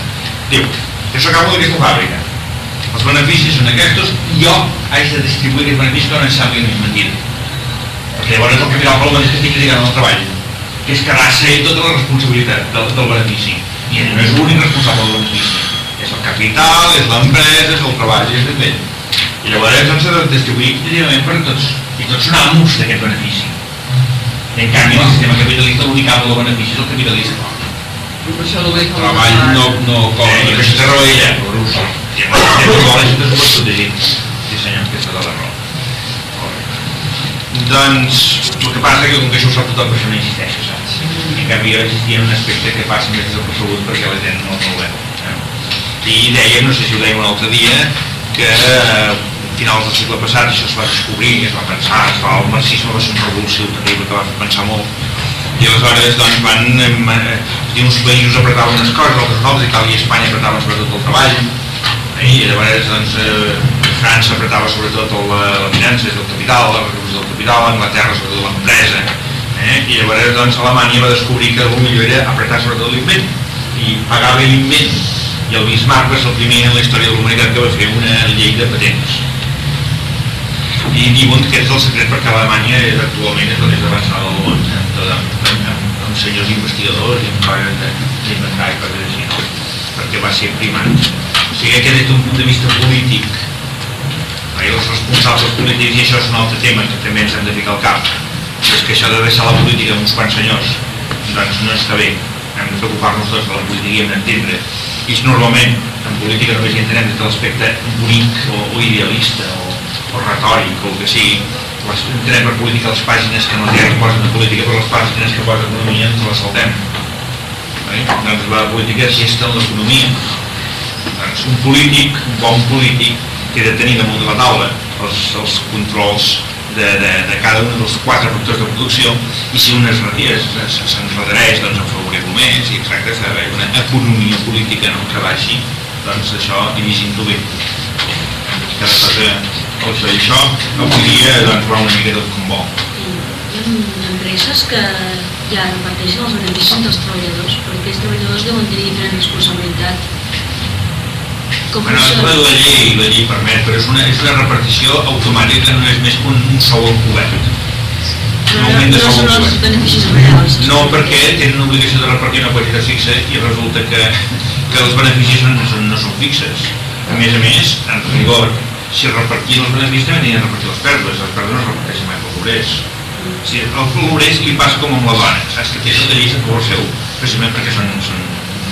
diu, jo sóc amo d'aquesta fàbrica, els beneficis són aquests, jo haig de distribuir aquests beneficis que no em sembli més mentida. Perquè llavors el capital pel mateix que estic criticant el treball, que és quedar-se ell tota la responsabilitat del, del benefici. I no és l'únic responsable del benefici. És el capital, és l'empresa, és el treball, és tot ell. I llavors doncs s'ha de distribuir equitativament per tots. I tots són amos d'aquest benefici. I en canvi, el sistema capitalista, l'únic amo del benefici és el veig Treball no, no Eh, cobra. I això té raó ella, per ús. I en el sistema global això és superprotegit. Sí senyor, aquesta és la raó. Doncs, el que passa que com que això ho sap tothom, per això no insisteixo, saps? I en canvi jo existia un aspecte que passa més desapercebut perquè la gent no, no ho veu. Eh? I deia, no sé si ho dèiem un altre dia, que eh, a finals del segle passat això es va descobrir, es va pensar, es va, el marxisme va ser una revolució terrible que va fer pensar molt. I aleshores doncs, van, eh, uns països apretaven unes coses, altres no, Itàlia i Espanya apretaven sobretot el treball, eh, i llavors doncs, eh, França apretava sobretot el, eh, la finança, el capital, els recursos del capital, Anglaterra sobretot l'empresa, eh, i llavors doncs, Alemanya va descobrir que el millor era apretar sobretot l'invent, i pagar bé l'invent, i el Bismarck va ser el primer en la història de la humanitat que va fer una llei de patents. I diuen que és el secret perquè Alemanya és actualment és la més avançada del món, eh, amb, senyors investigadors i amb coses de- d'inventar i coses així, no? perquè va ser primat. O sigui que des d'un punt de vista polític, i els responsables polítics, i això és un altre tema que també ens hem de ficar al cap, és que això de deixar la política amb uns quants senyors, doncs no està bé. Hem de preocupar-nos tots de la política i hem d'entendre. És normalment, en política només hi entenem des de l'aspecte bonic o, o idealista o, o retòric o el que sigui. Les, entenem per política les pàgines que no té que posen de política, però les pàgines que posen economia ens les saltem. Eh? Doncs la política gesta en l'economia. Doncs un polític, un bon polític, que de tenir damunt de la taula els, els controls de, de, de cada un dels quatre factors de producció i si un es es- es- s'enredareix, doncs afavorir-lo més i exacte, s'ha d'haver una economia política no, que vagi doncs això dirigint-ho bé. Cada cosa, o sigui, això avui dia doncs, va una mica tot com vol. Hi ha empreses que ja reparteixen els beneficis entre els treballadors, perquè els treballadors deuen tenir diferent responsabilitat. Com Bueno, funciona? la, la llei, la llei permet, però és una, és una repartició automàtica, no és més que un, un sou encobert. No, no, augment de no sou. No, perquè tenen l'obligació de repartir una quantitat fixa i resulta que, que els beneficis són, són, no són fixes. A més a més, en rigor, si repartien els beneficis també tenien de repartir les pèrdues, les pèrdues no es reparteixen mai obrers. Si al obrers li passa com amb la dona, saps que té tota llei a favor seu, precisament perquè són, són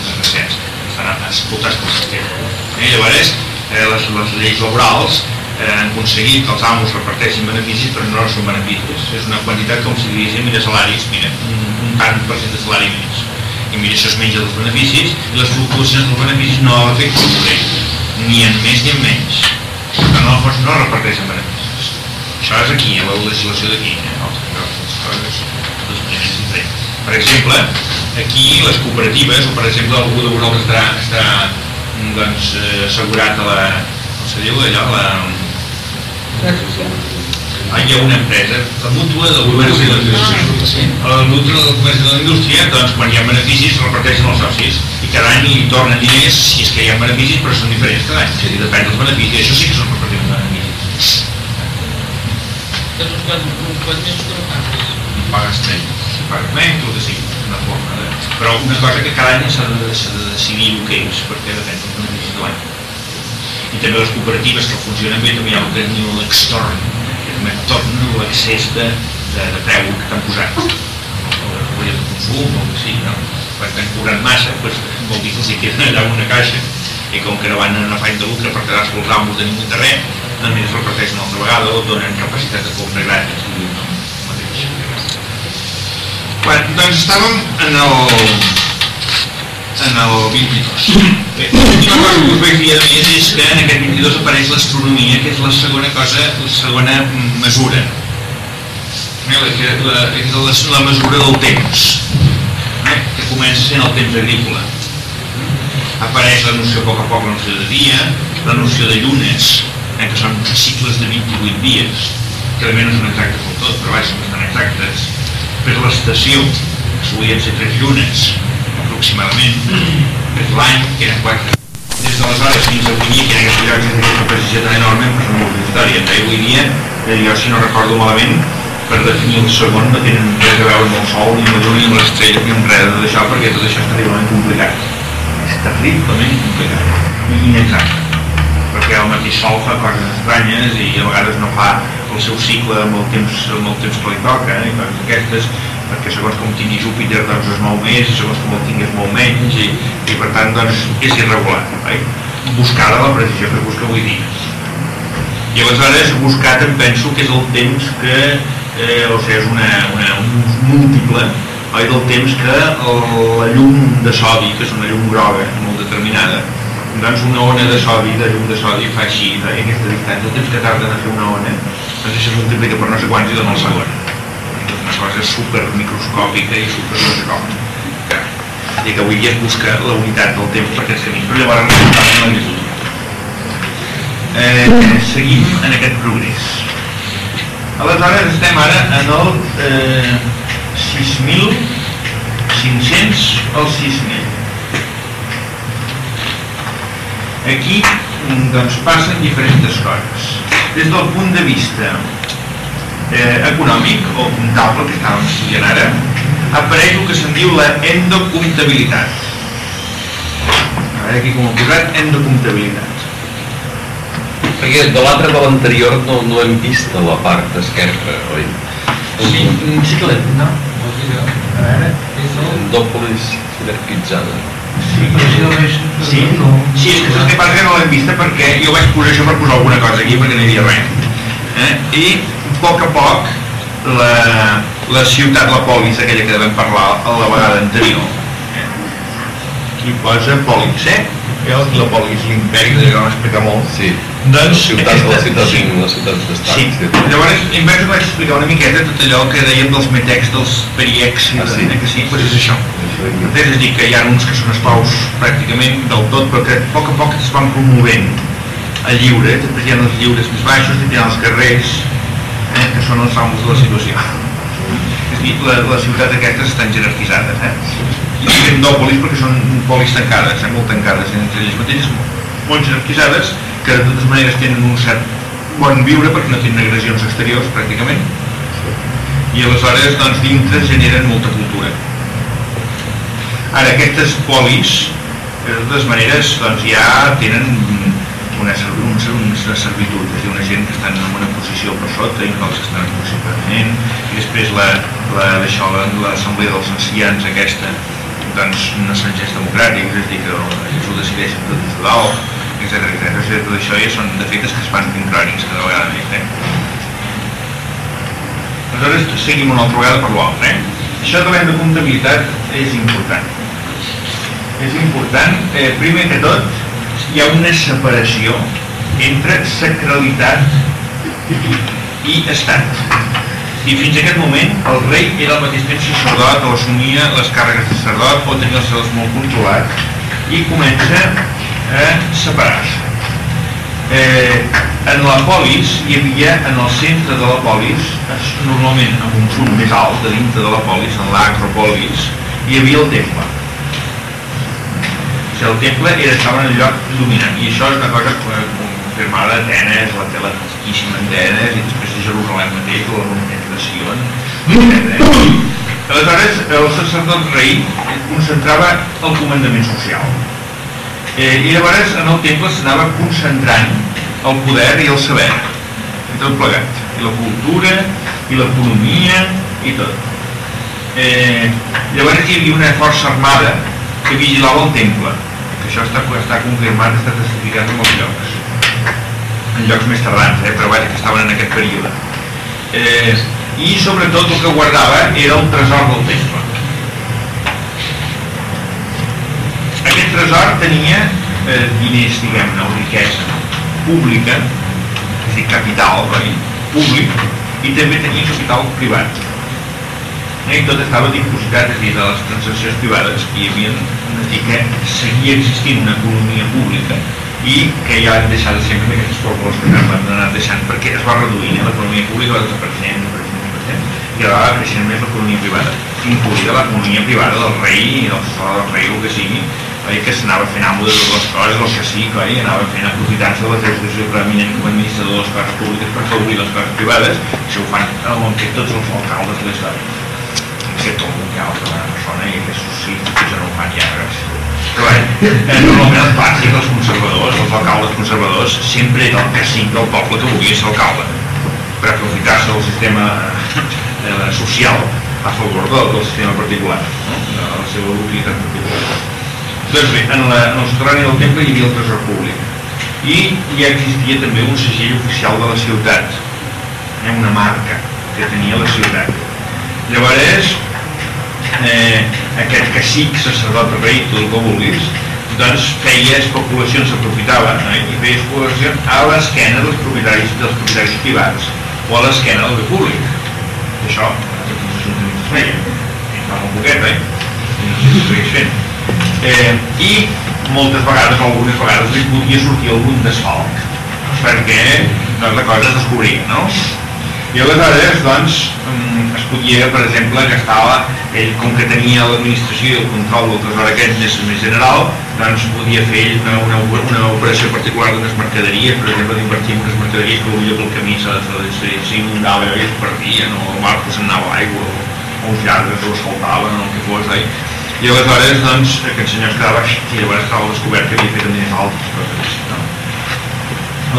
desgraciats, estan escoltats pel sistema. Eh, llavors, eh, les, les lleis laborals eh, han aconseguit que els amos reparteixin beneficis, però no són beneficis. És una quantitat com si diguéssim, mira, salaris, mira, un, un tant per cent de salari més. i mira, això es menja dels beneficis i les fluctuacions dels beneficis no afecten el corrent, ni en més ni en menys. Per tant, no, no reparteixen beneficis. Això és aquí, a la legislació d'aquí. Eh? Per exemple, aquí les cooperatives, o per exemple algú de vosaltres estarà, estarà doncs, assegurat a la, se diu allò, la, hi ha una empresa, la mútua del comerç i la indústria. A la mútua del comerç i la indústria, doncs, quan hi ha beneficis, es reparteixen els socis. I cada any li tornen diners, si és que hi ha beneficis, però són diferents cada any. És a dir, depèn dels beneficis. Això sí que són repartiments de beneficis. Doncs quan, quan més que no pagues. Pagues menys, pagues menys, el que sigui, una forma de... Però una cosa que cada any s'ha de, de decidir el que és, perquè depèn dels beneficis de l'any. I també les cooperatives que funcionen bé també hi ha el que diu l'extorn, que també torna l'accés de, de, de preu que t'han posat. O de de consum, o que no? Quan t'han cobrat massa, doncs, vol dir que allà una caixa i com que no van en afany de lucre per quedar-se els amos de ningú res, també es reparteixen altra vegada o donen capacitat de compra gratis. dir, no? Mateix. Bueno, doncs estàvem en el, en el 22. Bé, l'última cosa que us vaig dir a més és que en aquest 22 apareix l'astronomia, que és la segona cosa, la segona mesura. Eh, La, la, la, la mesura del temps, eh, que comença sent el temps agrícola. Apareix la noció a poc a poc, la noció de dia, la noció de llunes, eh, que són cicles de 28 dies, que també no són exactes del tot, però vaja, són exactes. Després l'estació, que solien ser tres llunes, aproximadament, després l'any, que eren quatre. Des d'aleshores fins avui dia, que en aquests llocs és aquesta precisió tan enorme, però són moltes històries. Eh? Avui dia, eh, jo si no recordo malament, per definir el segon no tenen res a veure amb el sol, ni amb la lluna, ni amb l'estrella, ni amb res de tot això, perquè tot això és terriblement complicat. És terriblement complicat i inexacte perquè el mateix sol fa coses estranyes i a vegades no fa el seu cicle amb el temps, amb el temps que li toca eh, i coses d'aquestes perquè segons com tingui Júpiter doncs es mou més i segons com el tingui es mou menys i, i per tant doncs és irregular oi? buscada la precisió que busca avui dia i aleshores buscat em penso que és el temps que eh, o sigui, és una, una, un múltiple oi, del temps que el, la llum de sodi, que és una llum groga molt determinada, doncs una ona de sodi, de llum de sodi fa així, en aquesta distància, el temps que tarden a fer una ona, doncs això es multiplica per no sé quants i dona el segon. És una super microscòpica i super no sé com. Que, i que avui dia busca la unitat del temps per aquests camins, però llavors resulta en l'agricultura. Eh, seguim en aquest progrés. Aleshores estem ara en el eh, 6.500 al 6.000. Aquí mm, doncs, passen diferents coses. Des del punt de vista eh, econòmic o comptable que estàvem estudiant ara, apareix el que se'n diu la endocomptabilitat. A veure aquí com ho posat, endocomptabilitat. Perquè de l'altre de l'anterior no, no hem vist la part esquerra, oi? Sí, sí que l'hem, no? A veure, és el... Endòpolis jerarquitzada. Sí, sí, sí, és que passa que no l'hem vista perquè jo vaig posar això per posar alguna cosa aquí perquè no hi havia res. Eh? I poc a poc la, la ciutat, la polis, aquella que devem parlar a la vegada anterior, eh? aquí posa polis, eh? Jo, la polis, l'imperi, que vam explicar molt. Sí. Doncs, Ciutats, les ciutats, sí. les ciutats d'estat. Sí, llavors em vaig, vaig explicar una miqueta tot allò que dèiem dels metecs, dels periecs, Ah, de- sí? que sí, doncs és això. És a dir, que hi ha uns que són esclaus pràcticament del tot, però que a poc a poc es van promovent a lliure, després hi ha els lliures més baixos, hi ha els carrers, eh, que són els amos de la situació. És dir, la, les ciutats aquestes estan jerarquitzades, eh? I diguem dòpolis perquè són polis tancades, eh? molt tancades entre elles mateixes, molt jerarquitzades, que de totes maneres tenen un cert bon viure perquè no tenen agressions exteriors pràcticament i aleshores doncs dintre generen molta cultura ara aquestes polis de totes maneres doncs ja tenen una, ser- un, una servitud és a dir, una gent que estan en una posició per sota i uns que estan en posició permanent i després la, la, la, l'assemblea dels ancians aquesta doncs no són gens democràtics és a dir que ells ho decideixen tot des de dalt etc etc. O sigui, tot això ja són defectes que es fent crònics cada vegada més eh? aleshores seguim una altra vegada per l'altre eh? això de l'hem de comptabilitat és important és important, eh, primer que tot, hi ha una separació entre sacralitat i estat. I fins a aquest moment el rei era al mateix temps sacerdot o assumia les càrregues de sacerdot o tenia els seus molt controlats i comença a separar-se. Eh, en la polis hi havia en el centre de la polis, normalment en un punt més alt de dintre de la polis, en l'acropolis, hi havia el temple. Sigui, el temple era, estava en el lloc dominant i això és una cosa confirmada a Atenes, la tela antiquíssima Atenes i després de Jerusalem mateix, la etc. Aleshores, el sacerdot rei concentrava el comandament social. Eh, I llavors en el temple s'anava concentrant el poder i el saber, tot plegat, i la cultura, i l'economia, i tot. Eh, llavors hi havia una força armada que vigilava el temple, que això està, està confirmat, està testificat en molts llocs, en llocs més tardans, eh, però vaja, que estaven en aquest període. Eh, I sobretot el que guardava era el tresor del temple. Aquest tresor tenia eh, diners, diguem-ne, o riquesa pública, és a dir, capital, oi? públic, i també tenia capital privat. I tot estava dipositat, és a dir, de les transaccions privades que hi havia, és a dir, que seguia existint una economia pública i que ja han deixat de sempre aquestes fórmules que han anat deixant perquè es va reduint, eh? l'economia pública va desapareixent, i ara va creixent més l'economia privada, incluïda l'economia privada del rei i del sol del rei, el que sigui, oi, que s'anava fent amo de totes les coses, que sí, oi, anava fent aprofitant-se de la posició preeminent com a administrador de les coses públiques per afavorir les coses privades, això ho fan han fet tots els alcaldes de la que altre una persona i aquests sí, que ja no ho fan ja res. Però bé, eh, normalment el clàssic, els conservadors, els alcaldes conservadors, sempre era el cacic del poble que volia ser alcalde per aprofitar-se del sistema eh, social a favor del, del sistema particular, no? de la seva utilitat particular. Doncs bé, en, la, en el soterrani del temple hi havia el tresor públic i ja existia també un segell oficial de la ciutat, eh, una marca que tenia la ciutat. Llavors, eh, aquest cacic, sacerdot, rei, tot el que vulguis, doncs feia especulacions, s'aprofitava eh, i feia especulacions a l'esquena dels propietaris dels propietaris privats o a l'esquena del públic. Això, tots els ajuntaments es i fa un poquet, eh? I no sé si segueix fent. Eh, I moltes vegades, algunes vegades, li podia sortir algun desfalc, perquè doncs, la cosa es descobria, no? I aleshores, doncs, es podia, per exemple, que estava, ell, com que tenia l'administració i el control del tresor aquest més, més general, doncs podia fer ell una, una, una operació particular d'unes mercaderies, per exemple, d'invertir en unes mercaderies que potser pel camí s'inundava i es perdien, o el barco se'n anava a l'aigua, o, o uns lladres ho asfaltaven, o el que fos, oi? I aleshores, doncs, aquest senyor es quedava, i llavors estava descobert que havia fet amb diners altres coses així, no?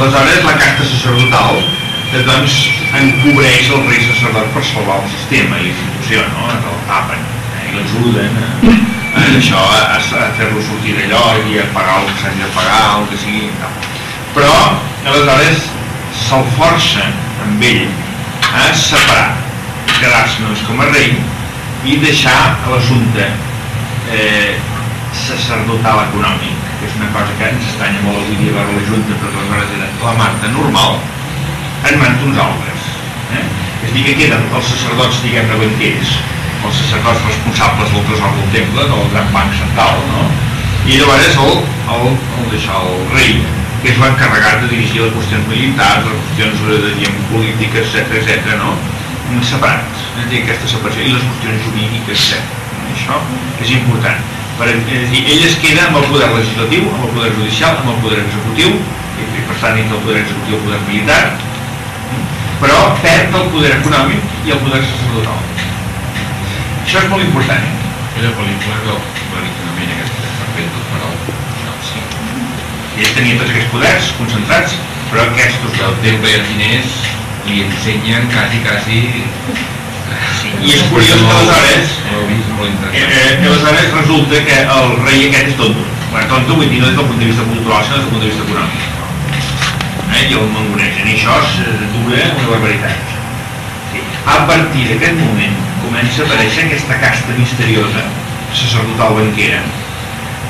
Aleshores, la casta sacerdotal eh, doncs, encobreix el rei sacerdot per salvar el sistema i la institució, no? El tapen eh, i l'ajuden a, a, això, a, a fer-lo sortir d'allò i a pagar el que s'hagi de pagar, el que sigui tal. Però, aleshores, se'l força amb ell a separar, quedar-se només com a rei i deixar l'assumpte eh, sacerdotal econòmic, que és una cosa que ens estranya molt avui dia veure la Junta, però que aleshores era la Marta normal, en mans d'uns altres. Eh? És a dir, que queden els sacerdots, diguem-ne, banquers, els sacerdots responsables del tresor del temple, del gran banc central, no? I llavors el, el, el, deixar el rei, que és l'encarregat de dirigir les qüestions militars, les qüestions de, de, diguem, polítiques, etc etc. no? separats, és a dir, aquesta separació, i les qüestions jurídiques, etc. Això és important. Per, és a dir, ell es queda amb el poder legislatiu, amb el poder judicial, amb el poder executiu, i, per tant, entre el poder executiu el poder militar, però perd el poder econòmic i el poder sacerdotal. Això és molt important. Aquella pel·lícula que claríssimament aquesta perfecte per al Sí. Ell tenia tots aquests poders concentrats, però aquests que el i els diners li ensenyen quasi, quasi... Sí, i és curiós que aleshores, eh, eh, aleshores resulta que el rei aquest és tonto. Bueno, tonto vull dir no des del punt de vista cultural, sinó des del punt de vista econòmic. I el mangonegen, i això és, eh, dura una barbaritat. Sí. A partir d'aquest moment comença a aparèixer aquesta casta misteriosa, sacerdotal banquera,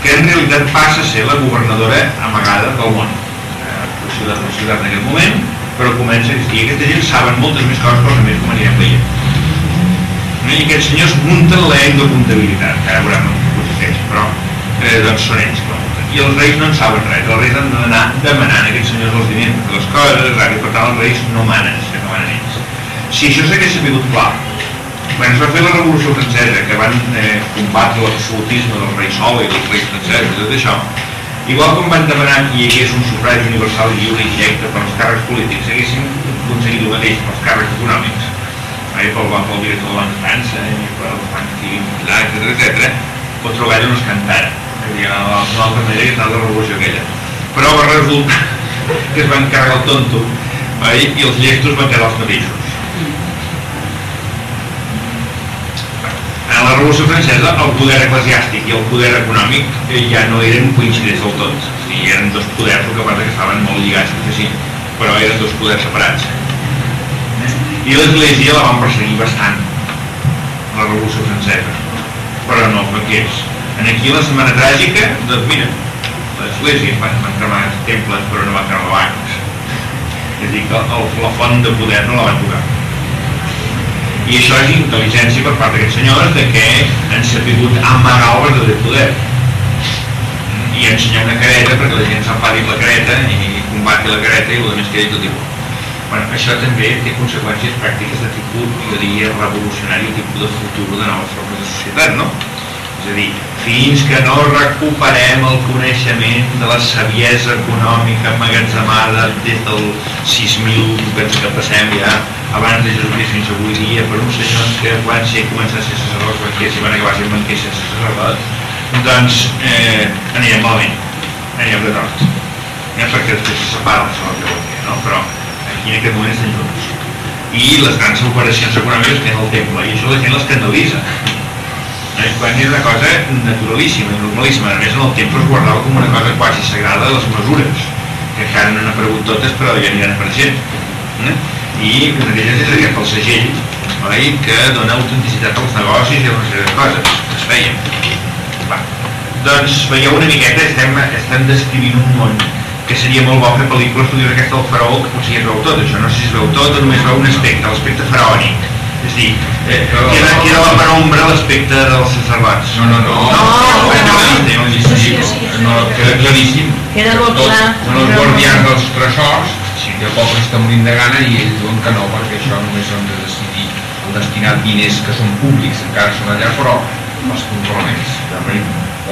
que en realitat passa a ser la governadora amagada del món. Eh, la ciutat, la ciutat en aquest moment, però comença a existir. Aquesta gent saben moltes més coses que els més com anirem veient. I aquests senyors munten l'endocomptabilitat, que ara veurem en què però eh, doncs són ells la munten. I els reis no en saben res, els reis han d'anar demanant a aquests senyors els diners per les coses, i per tant els reis no manen, que manen ells. Si això s'hagués sabut clar, quan es va fer la Revolució Francesa, que van eh, combatre l'absolutisme del rei Sol i dels reis francesos i tot això, igual com van demanar que hi hagués un sufragi universal lliure i directe per als càrrecs polítics, haguessin aconseguit el mateix pels càrrecs econòmics, eh, pel pel director de la França, i pel banc etc etc, pot trobar allà no es cantara. Hi ha una altra manera que tal la revolució aquella. Però va resultar que es van carregar el tonto i els llestos van quedar els mateixos. En la Revolució Francesa el poder eclesiàstic i el poder econòmic eh, ja no eren coincidents del tot. O sigui, eren dos poders, el que passa que estaven molt lligats entre si, però eren dos poders separats. I l'Església la van perseguir bastant, la Revolució Francesa, però no els banquers. Aquí la setmana tràgica, doncs mira, l'Església van, van cremar temples però no van cremar bancs. És a dir, que el, la font de poder no la van tocar. I això és intel·ligència per part d'aquests senyors de que han sabut amagar el verdader poder i ensenyar una careta perquè la gent s'enfadi la careta i combati la careta i el més quedi tot igual. Bueno, això també té conseqüències pràctiques de tipus, jo diria, revolucionari, tipus de futur de noves formes de societat, no? És a dir, fins que no recuperem el coneixement de la saviesa econòmica emmagatzemada des del 6.000 que que passem ja abans de Jesucrist fins avui dia per uns senyors que van ser començar a ser sacerdots banquers i van acabar sent banquers sense sacerdots, doncs eh, anirem malament, anirem de tort. Eh, perquè després se separa sacerdot de banquer, no? però aquí en aquest moment estan junts. I les grans operacions econòmiques que el temple, i això la gent l'escandalitza. Eh, quan era una cosa naturalíssima, normalíssima. A més, en el temple es guardava com una cosa quasi sagrada de les mesures, que encara no han aparegut totes, però ja aniran apareixent. Eh? I una d'elles és aquest el segell, oi? que dona autenticitat als negocis i a una sèrie de coses que es feien. Va. Doncs veieu una miqueta, estem, estem descrivint un món que seria molt bo fer pel·lícules, dius aquesta del faraó, que potser ja es veu tot, això no sé si es veu tot o només veu un aspecte, l'aspecte faraònic. És dir, eh, queda, queda la penombra l'aspecte dels sacerdots. No, no, no. No, no, no. No, queda claríssim. Queda molt clar. Són els guardians dels tresors, i el poble està morint de gana i ells diuen que no, perquè això només han de decidir el destinat diners que són públics, encara són allà, però els controlaments, també,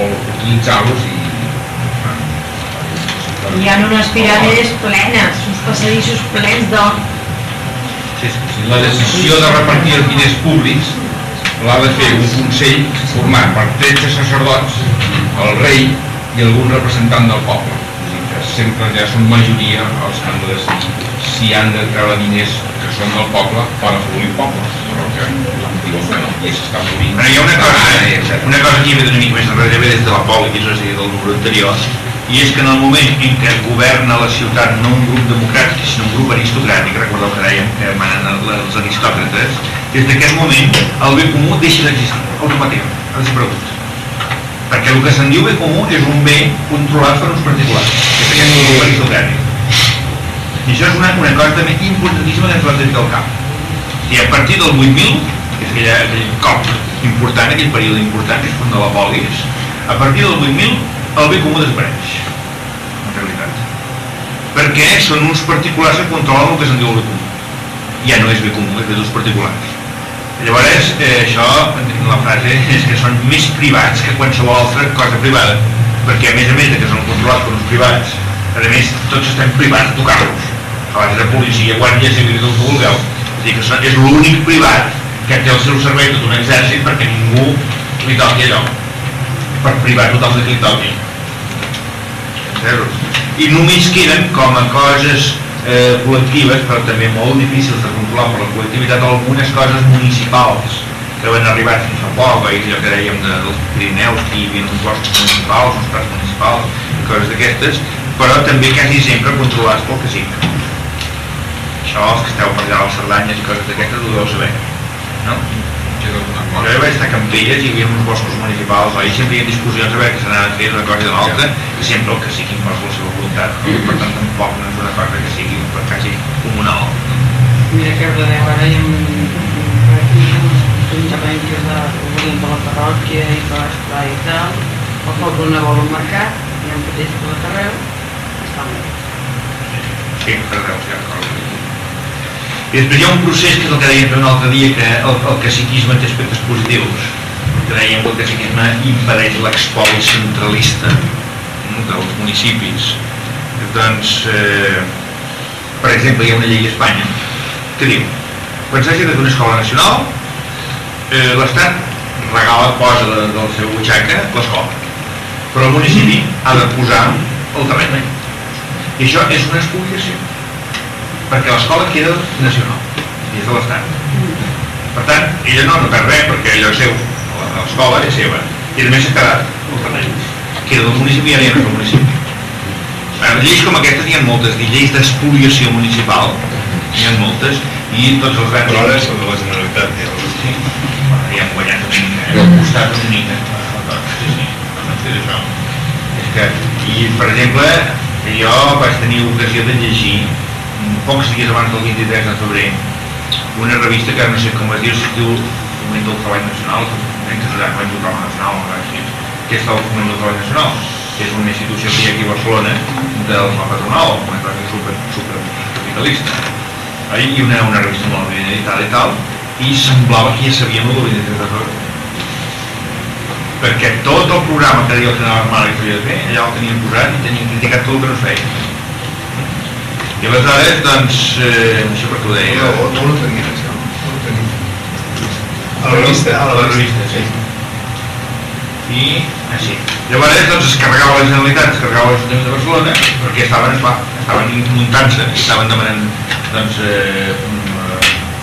o utilitzar-los i... Hi ha unes piràmides plenes, uns passadissos plens d'or. La decisió de repartir els diners públics l'ha de fer un consell format per 13 sacerdots, el rei i algun representant del poble. Que sempre ja són majoria els que han de decidir si han de treure diners que són del poble per afavorir el poble, però que diuen que no, i s'està morint. Però hi ha una cosa, Ah, una cosa que hi havia una mica més enrere ve des de la pòlitica, és a dir, del número anterior, i és que en el moment en què governa la ciutat no un grup democràtic, sinó un grup aristocràtic, recordeu que dèiem que manen el- els aristòcrates, des d'aquest moment el bé comú deixa d'existir, automàticament, ha desaparegut. Perquè el que se'n diu bé comú és un bé controlat per uns particulars, que és aquest grup aristocràtic. I això és una, una cosa també importantíssima que ens ho hem de ficar al cap. I a partir del 8.000, que és aquella, aquell cop important, aquell període important, que és quan de la polis, a partir del 8.000 el bé comú desapareix, en realitat. Perquè són uns particulars que controlen el que se'n diu el bé comú. Ja no és bé comú, és bé dels particulars. Llavors, eh, això, la frase és que són més privats que qualsevol altra cosa privada, perquè a més a més que són controlats per uns privats, a més, tots estem privats de tocar-los. A base de policia, guàrdia civil i tot el que vulgueu. És a dir, que és l'únic privat que té al seu servei tot un exèrcit perquè ningú li toqui allò. Per privat total de que. Entesos? I només queden com a coses eh, col·lectives, però també molt difícils de controlar per la col·lectivitat, algunes coses municipals que van arribar fins fa poc, i allò que dèiem de, dels Pirineus, que hi havia uns boscos municipals, uns parcs municipals, coses d'aquestes, però també quasi sempre controlats pel cacic. Això, els que esteu per allà a les Cerdanyes i coses d'aquestes, ho deveu saber, no? Alguna cosa. jo vaig estar a Campelles i hi havia uns boscos municipals? I sempre hi havia discussions a veure què s'anava a fer d'una cosa i de l'altra, i sempre el que sigui imposa la seva voluntat. Per tant, tampoc no és una cosa que sigui per quasi comunal. Mira que ara hi ha un, per ajuntaments de, volien per la parròquia i per l'esplà i tal, el poble no vol un mercat, hi ha un petit per la carreu, està bé. Sí, per Déu, sí, d'acord. I després hi ha un procés que és el que dèiem un altre dia, que el, el caciquisme té aspectes positius. Que dèiem que el caciquisme impedeix l'expoli centralista dels municipis. Doncs, eh, per exemple, hi ha una llei a Espanya que diu quan s'hagi de fer una escola nacional, eh, l'Estat regala, posa de, del seu butxaca l'escola. Però el municipi ha de posar el terreny. I això és una expoliació perquè l'escola queda nacional i és de l'Estat. Per tant, ella no, no perd res perquè allò és seu, l'escola és seva i a més s'ha quedat el terreny queda del municipi i ara ja no és del municipi lleis com aquestes n'hi ha moltes, i lleis d'espoliació municipal n'hi ha moltes i tots els grans Però ara són de la Generalitat, ja. sí, bueno, ja hem guanyat una mica, hem costat una mica. Sí, sí, és això. És que, i per exemple jo vaig tenir ocasió de llegir pocs dies abans del 23 de febrer una revista que no sé com es diu, es diu Foment del Treball Nacional, que és el Foment del Treball Nacional, que és una institució que hi ha aquí a Barcelona del la patronal, una cosa super, super capitalista. Ahí hi una, una revista molt ben editada i tal, i semblava que ja sabíem el 23 de febrer. Perquè tot el programa que deia el general Armada que de fer, allà el tenien posat i tenien criticat tot el que no es feia. I aleshores, doncs, eh, no sé per què ho deia. No, no ho tenia, això. No ho tenia. A la revista, a la revista, sí. I així. Llavors, doncs, es carregava la Generalitat, es carregava l'Ajuntament de Barcelona, perquè estaven, esclar, estaven muntant-se, estaven demanant, doncs, eh,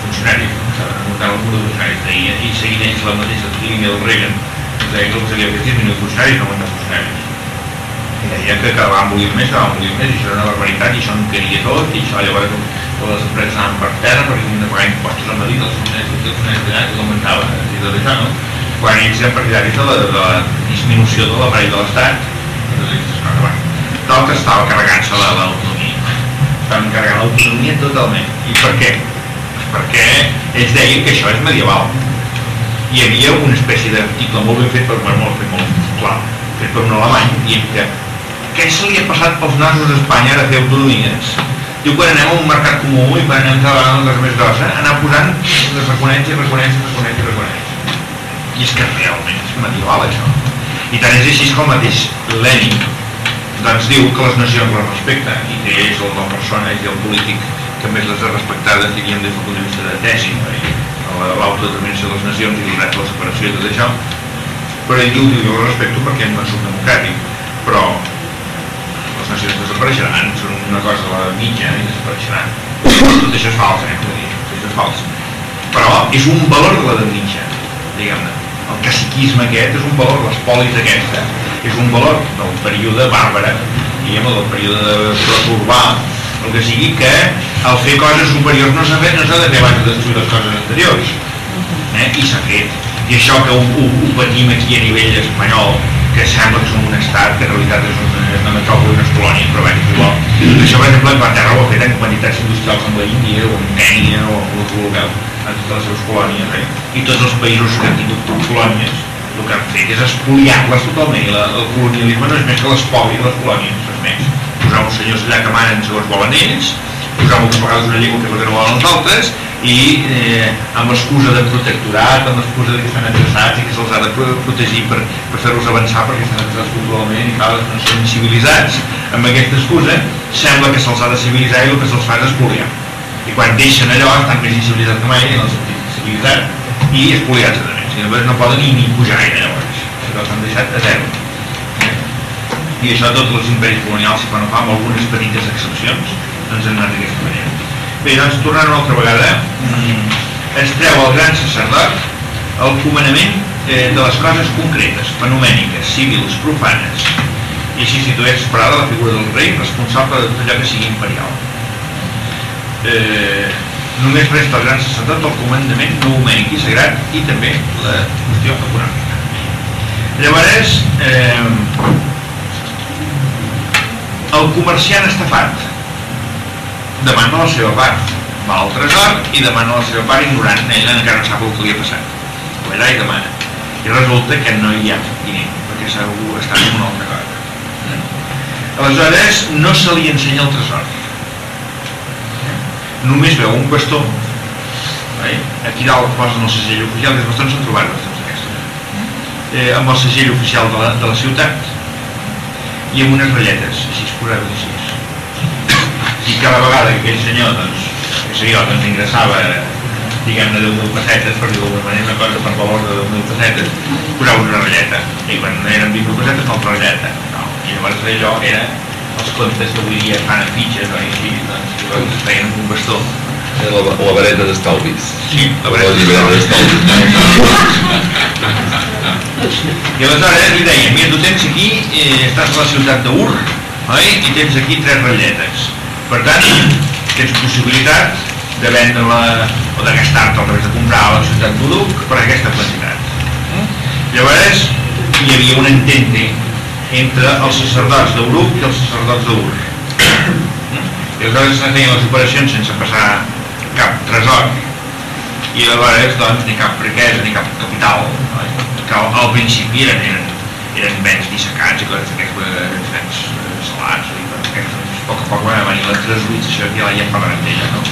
funcionaris, estaven muntant el grup de funcionaris, deia, i seguint ells la mateixa línia del Reagan, deia que el que s'havia fet és disminuir funcionaris, no augmentar funcionaris i deia que acabaven volint més, acabaven volint més, i això era una barbaritat, i això no queria tot, i això llavors totes les empreses anaven per terra perquè havien de pagar impostos a Madrid, els funcionaris, els funcionaris d'allà, que l'augmentaven, i tot això, no? Quan ells eren partidaris de la, de la disminució de l'aparell de l'Estat, doncs estava carregant-se la- l'autonomia, estaven carregant l'autonomia totalment. I per què? Pues perquè ells deien que això és medieval. Hi havia una espècie d'article molt ben fet per molt, fet molt clar, fet per un alemany, dient que què se li ha passat pels nasos a Espanya ara a fer autonomies? Diu, quan anem a un mercat comú i quan anem treballant una cosa més grossa, anar posant les reconeix i reconeix i reconeix i. I és que realment és medieval això. I tant és així com mateix Lenin doncs diu que les nacions les respecten i que és el- la persona, és el polític que més les ha respectades, diríem, des del punt de vista de tesi? I la- l'autodeterminació de les nacions i a la separació i tot això. Però ell diu, diu, jo el respecto perquè no soc democràtic, però les nacions desapareixeran, són una cosa a la mitja i desapareixeran. Tot això és fals, eh? Dir, això és fals. Però és un valor de l'edat mitja, diguem-ne. El caciquisme aquest és un valor, l'espòlis aquesta, és un valor del període bàrbara, diguem del període proturbà, el que sigui que al fer coses superiors no s'ha fet, no s'ha de fer abans de destruir les coses anteriors. Eh? I s'ha fet. I això que ho, ho, ho patim aquí a nivell espanyol, que sembla que som un estat, que en realitat és una, una metròpoli, unes colònies, però bé, igual. Això, per exemple, Anglaterra ho ha fet en quantitats industrials amb la Índia o amb Kènia o amb el que vulgueu, en totes les seves colònies. Eh? I tots els països que han tingut colònies, el que han fet és espoliar-les totalment. I la, el colonialisme no és més que l'espoli de les colònies, no és més. Posar uns senyors allà que manen segons volen ells, posar moltes vegades una llengua que és el que no volen els altres, i eh, amb l'excusa de protectorat, amb l'excusa que estan adreçats i que se'ls ha de pro- protegir per, per fer-los avançar perquè estan adreçats culturalment i tal, no són civilitzats, amb aquesta excusa sembla que se'ls ha de civilitzar i el que se'ls fa és espoliar. I quan deixen allò estan més incivilitzats que mai, en el sentit civilitzat, i espoliats a més. I llavors no poden ni, ni pujar gaire llavors. Això s'han deixat a zero. Eh? I això tots els imperis colonials, si quan ho fa amb algunes petites excepcions, doncs han anat d'aquesta manera. Bé, doncs tornant una altra vegada, mm, es treu el gran sacerdot el comandament eh, de les coses concretes, fenomèniques, civils, profanes, i així situés separada la figura del rei responsable de tot allò que sigui imperial. Eh, Només resta el gran sacerdot el comandament numèric i sagrat i també la qüestió econòmica. Llavors, eh, el comerciant estafat demana la seva part, va al tresor i demana la seva part ignorant, ell encara no sap el que li ha passat. Ho allà i demana. I resulta que no hi ha diner, perquè segur està en una altra cosa. Aleshores, no se li ensenya el tresor. Només veu un bastó, eh? aquí dalt posen el segell oficial, aquests bastons s'han trobat bastons aquests, eh, amb el segell oficial de la, de la ciutat i amb unes ratlletes, així posades així. I cada vegada que aquell senyor, doncs, que senyor, doncs, ingressava diguem-ne, 10.000 pessetes, per dir-ho d'alguna manera, una cosa per valor de 10.000 pessetes, posava una ratlleta. I quan eren 20.000 pessetes, una altra ratlleta. No. I llavors allò era els comptes que avui dia fan a fitxes, no? I així, doncs, llavors es feien amb un bastó. La, la vareta d'estalvis. Sí, la llibreta d'estalvis. I aleshores li deien, mira, tu tens aquí, eh, estàs a la ciutat d'Ur, oi? I tens aquí tres ratlletes. Per tant, tens possibilitat de vendre-la o de gastar-te al revés de comprar a la ciutat d'Uruc per aquesta quantitat. Llavors, hi havia un entente entre els sacerdots d'Uruc i els sacerdots d'Ur. I aleshores es feien les operacions sense passar cap tresor i aleshores doncs ni cap riquesa ni cap capital oi? que al, principi eren, eren, eren béns dissecats i coses d'aquests béns eh, salats i coses d'aquestes. Poc a poc va venir la tresorització que ja, ja en parlarem d'ella no?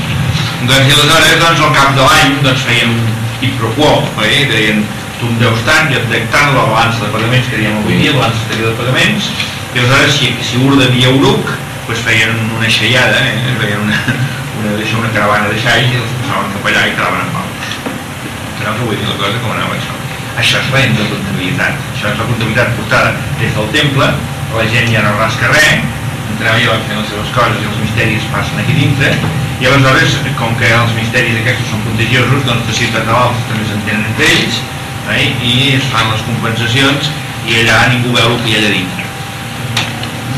doncs i aleshores doncs al cap de l'any doncs feien un quid pro quo oi? deien tu em deus tant, jo et dec tant la balança de pagaments que diem avui dia, la balança exterior de pagaments i aleshores si, si Ur devia Uruc doncs feien una xeiada eh? feien una, una, deixa una caravana de xais i els passaven cap allà i quedaven en sabeu que vull dir la cosa com anava això això és la comptabilitat això és la comptabilitat portada des del temple la gent ja no rasca res entreu i van fent les seves coses i els misteris passen aquí dintre. I aleshores com que els misteris aquests són contagiosos doncs de ciutat a l'altra també s'entenen entre ells eh? i es fan les compensacions i allà ningú veu el que hi ha allà dintre.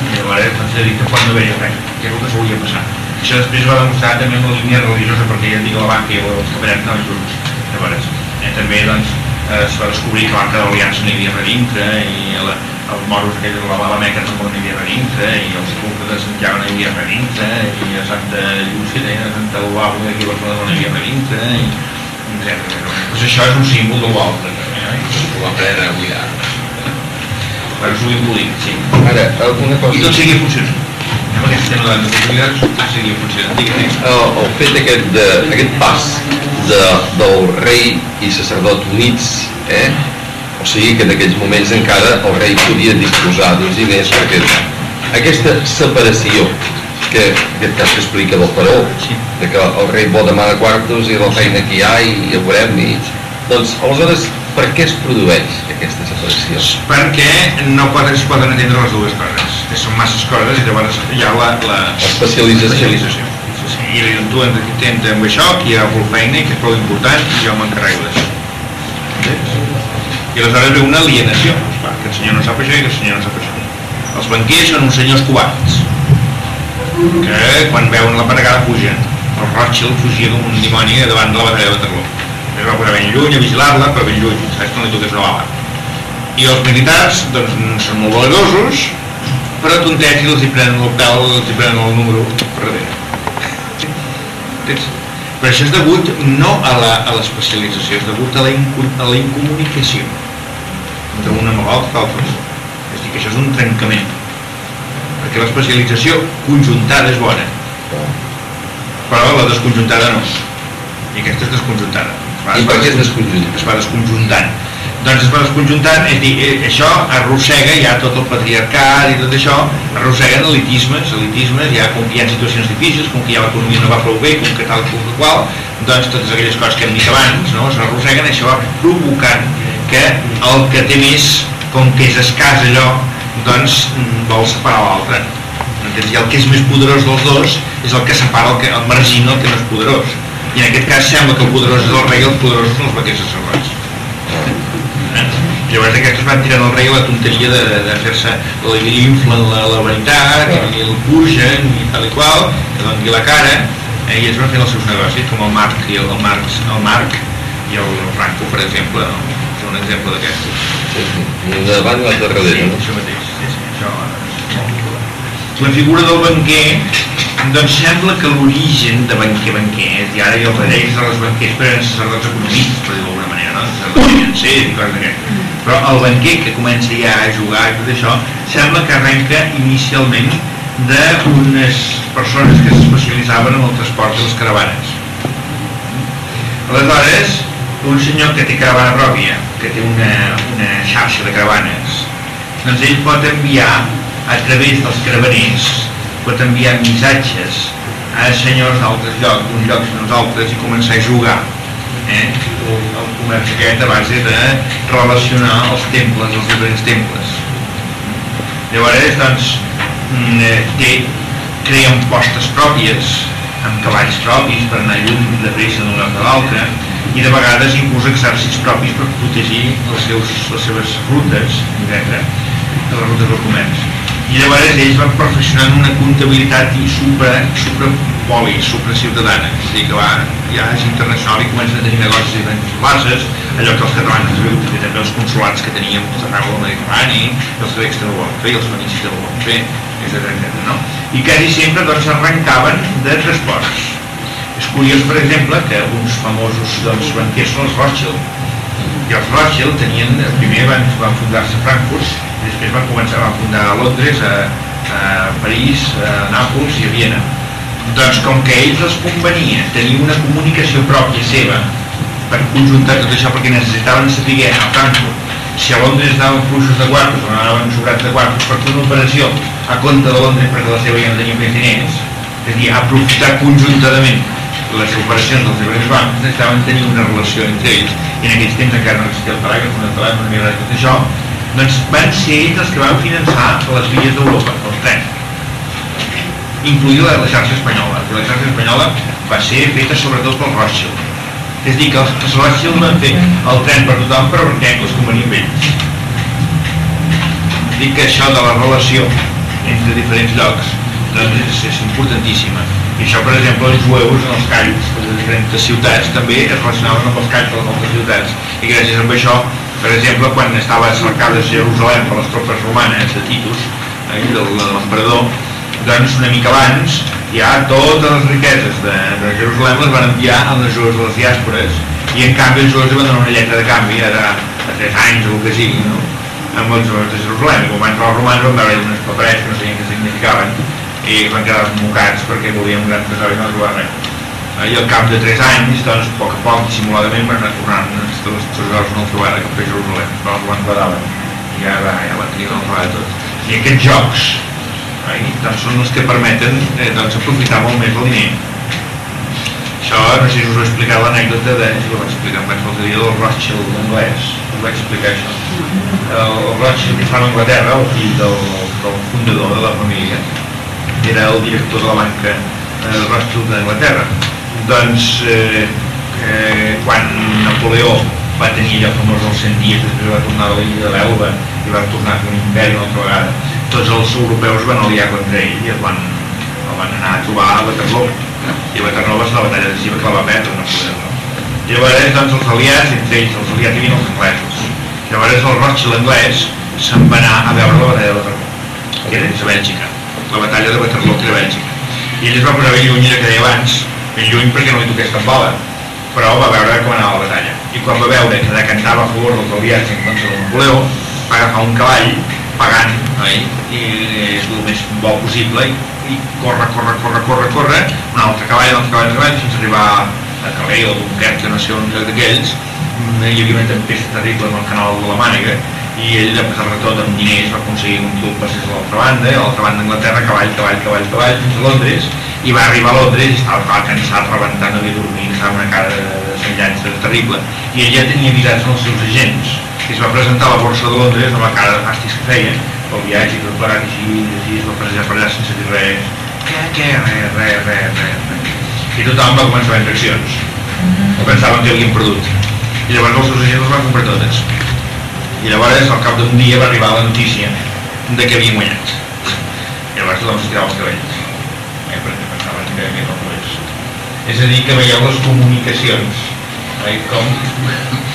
I llavors doncs, dit que pot no haver-hi res que és el que s'hauria passar això després va demostrar també amb la línia religiosa perquè ja et dic a la banca i els cabarets no, junts llavors eh, també doncs eh, es va descobrir que l'Arca de l'Aliança no hi havia dintre i la, els moros aquells de la, la Meca tampoc no hi havia res dintre i el sepulcre de Sant Jaume no hi havia res dintre i a Santa Llúcia i a Santa Eulàlia d'aquí a Barcelona no hi havia res dintre i etcètera. Doncs això és un símbol de l'altre també, eh? Ho va prendre avui ara. per us ho imbuït, sí. Ara, alguna I tot cosa... seguia funcionant. Amb aquest tema de oportunitats, tot seguia funcionant. Digues, El, el fet aquest, de, aquest pas de, del rei i sacerdot units, eh? O sigui que en aquells moments encara el rei podia disposar d'uns diners perquè aquesta separació que en aquest cas s'explica del faraó, Sí. de que el rei vol demanar quartos i la feina que hi ha i ja veurem i... doncs aleshores per què es produeix aquesta separació? perquè no pot, es poden entendre les dues coses, que són masses coses i llavors hi ha la, la Especialització. especialització. I li- tu ens intenta amb això, que hi ha prou feina i que és prou important i jo m'encarrego d'això. Entens? I aleshores ve una alienació, esclar, que el senyor no sap això i que el senyor no sap això. Els banquers són uns senyors covards, que quan veuen la panegada fugen. El Rothschild fugia com un dimoni davant de la batalla de Waterloo. Es va posar ben lluny a vigilar-la, però ben lluny, saps que no li toques una bala. I els militars, doncs, són molt valerosos, però tontets i els hi prenen el pèl, els hi prenen el número per darrere. Però això és degut no a l'especialització, és degut a la, a la incomunicació entre una malalt i l'altra. És dir, que això és un trencament. Perquè l'especialització conjuntada és bona, però la desconjuntada no. I aquesta és desconjuntada. Es I per què es desconjunta? Es va desconjuntant. Doncs es va desconjuntant, és dir, eh, això arrossega ja tot el patriarcat i tot això, arrosseguen elitismes, elitismes, ja com que hi ha situacions difícils, com que ja l'economia no va prou bé, com que tal, com que qual, doncs totes aquelles coses que hem dit abans, no?, s'arrosseguen, això va provocant que el que té més, com que és escàs allò, doncs mm, vol separar l'altre. I el que és més poderós dels dos és el que separa el, que, el margina el que no és poderós. I en aquest cas sembla que el poderós és el rei i els poderosos són els vaquers sacerdots. Eh? Llavors aquests van tirant el rei la tonteria de, de, fer-se, li inflen la, la veritat, i el pugen i tal i qual, que doni la cara, eh, i es van fer els seus negocis, com el Marc i el, el, Marc, el Marc i el, el Franco, per exemple, no? Un exemple d'aquestos. Sí, sí. Davant i l'altre darrere, Sí, no? això mateix, sí, sí, això popular. La figura del banquer, doncs sembla que l'origen de banquer banquer, és, i ara jo els de les banquers però eren sacerdots economistes, per dir-ho d'alguna manera, no? sacerdots financers i coses d'aquestes. Però el banquer que comença ja a jugar i tot això, sembla que arrenca inicialment d'unes persones que s'especialitzaven en el transport de les caravanes. Aleshores, un senyor que té caravana pròpia, que té una, una xarxa de caravanes, doncs ell pot enviar a través dels caravaners, pot enviar missatges a senyors d'altres llocs, llocs i uns altres, i començar a jugar eh? el, el comerç aquest a base de relacionar els temples, els diferents temples. Llavors, doncs, mm, eh, té, creen postes pròpies, amb cavalls propis per anar lluny de pressa d'un lloc a l'altre, i de vegades inclús exèrcits propis per protegir els seus, les seves rutes, etc., de les rutes del comerç. I llavors ells van perfeccionant una comptabilitat i supra, supra poli, supra ciutadana, és a dir, que va, ja és internacional i comencen a tenir negocis diferents classes, allò que els catalans es veu que també els consulats que teníem tot arreu del Mediterrani, els grecs també ho van fer, i els fenicis també ho van fer, etc. No? I quasi sempre doncs arrencaven de transports. És curiós, per exemple, que uns famosos doncs, banquers són els Rothschild. I els Rothschild tenien, primer van, van fundar-se a Frankfurt, després van començar, van fundar a Londres, a, a París, a Nàpols i a Viena. Doncs com que a ells els convenia tenir una comunicació pròpia seva per conjuntar tot això perquè necessitaven saber a Frankfurt si a Londres anaven fluixos de quartos o anaven sobrats de quartos per fer una operació a compte de Londres perquè la seva ja no tenia més diners és a dir, aprofitar conjuntament les operacions dels diferents bancs necessitaven tenir una relació entre ells. I en aquells temps encara no existia el telègraf, el telègraf, no havia tot això. Doncs van ser ells els que van finançar les vies d'Europa, els trens incluïda la, xarxa espanyola. I la xarxa espanyola va ser feta sobretot pel Rothschild. És a dir, que els, els Rothschild van fer el tren per tothom però perquè els convenia amb ells dic que això de la relació entre diferents llocs és, és importantíssima. I això per exemple els jueus en els calls de diferents ciutats també es relacionaven amb els calls de les altres ciutats. I gràcies a això per exemple quan estava cercada Jerusalem per les tropes romanes de Titus eh, de, l'emperador doncs una mica abans ja totes les riqueses de, de Jerusalem les van enviar a les jueus de les diàspores. I en canvi els jueus van donar una lletra de canvi ara a 3 anys o el que sigui no? amb els jueus de Jerusalem. I quan van entrar els romans van veure unes paperets que no sabien què significaven i van quedar mocats perquè volien un gran tresor i no trobar res. I al cap de 3 anys doncs a poc a poc dissimuladament van anar tornant els tresors no el trobaven cap a Jerusalem però els van quedaven i ja, va, ja van tenir el trobar tot i aquests jocs eh, doncs són els que permeten eh, doncs, aprofitar molt més el diner. Això no sé si us ho he explicat l'anècdota de, si ho vaig explicar vaig l'altre dia del Rothschild anglès us vaig explicar això. El, el Rothschild que fa a Anglaterra el fill del, del fundador de la família era el director de la banca eh, Rothschild d'Anglaterra. Doncs eh, eh, quan Napoleó va tenir allò famós dels 100 dies després va tornar a l'illa de l'Elba i va tornar a un imperi una altra vegada tots els europeus van aliar contra ell i el van, el van anar a trobar a Waterloo. I Waterloo va ser la batalla decisiva que la va perdre Napoleó no? llavors doncs els aliats entre ells els aliats hi els anglesos. Llavors el Rothschild anglès se'n va anar a veure la batalla de Waterloo que era a Bèlgica la batalla de Waterloo era a Bèlgica i ell es va posar ben lluny que deia abans ben lluny perquè no li toqués cap bola però va veure com anava la batalla i quan va veure que decantava a favor dels aliats en contra de Napoleó va agafar un cavall pagant oi? i és el més bo possible i, i corre, corre, corre, corre, corre un altre cavall, un altre cavall, un cavall fins a arribar a Calais o Dunkerque, no sé on d'aquells hi havia una tempesta terrible en el canal de la Mànega i ell, a pesar de tot, amb diners va aconseguir un tub passés a l'altra banda, a l'altra banda d'Anglaterra, cavall, cavall, cavall, cavall, fins a Londres, i va arribar a Londres i estava clar, cansat, rebentant, no havia dormit, estava amb una cara de semblança terrible, i ell ja tenia avisats els seus agents, i es va presentar a la borsa de Londres amb la cara de fàstics que feia, pel viatge i tot plegat, i així, i es va presentar per allà sense dir res, què, què, res, res, res, res. I tothom va començar a vendre accions, o pensaven que havien perdut, i llavors els seus agents les van comprar totes i llavors al cap d'un dia va arribar la notícia de que havien guanyat i llavors tothom s'estirava els cabells eh, perquè pensaven que havia no pues, És a dir, que veieu les comunicacions, eh? com,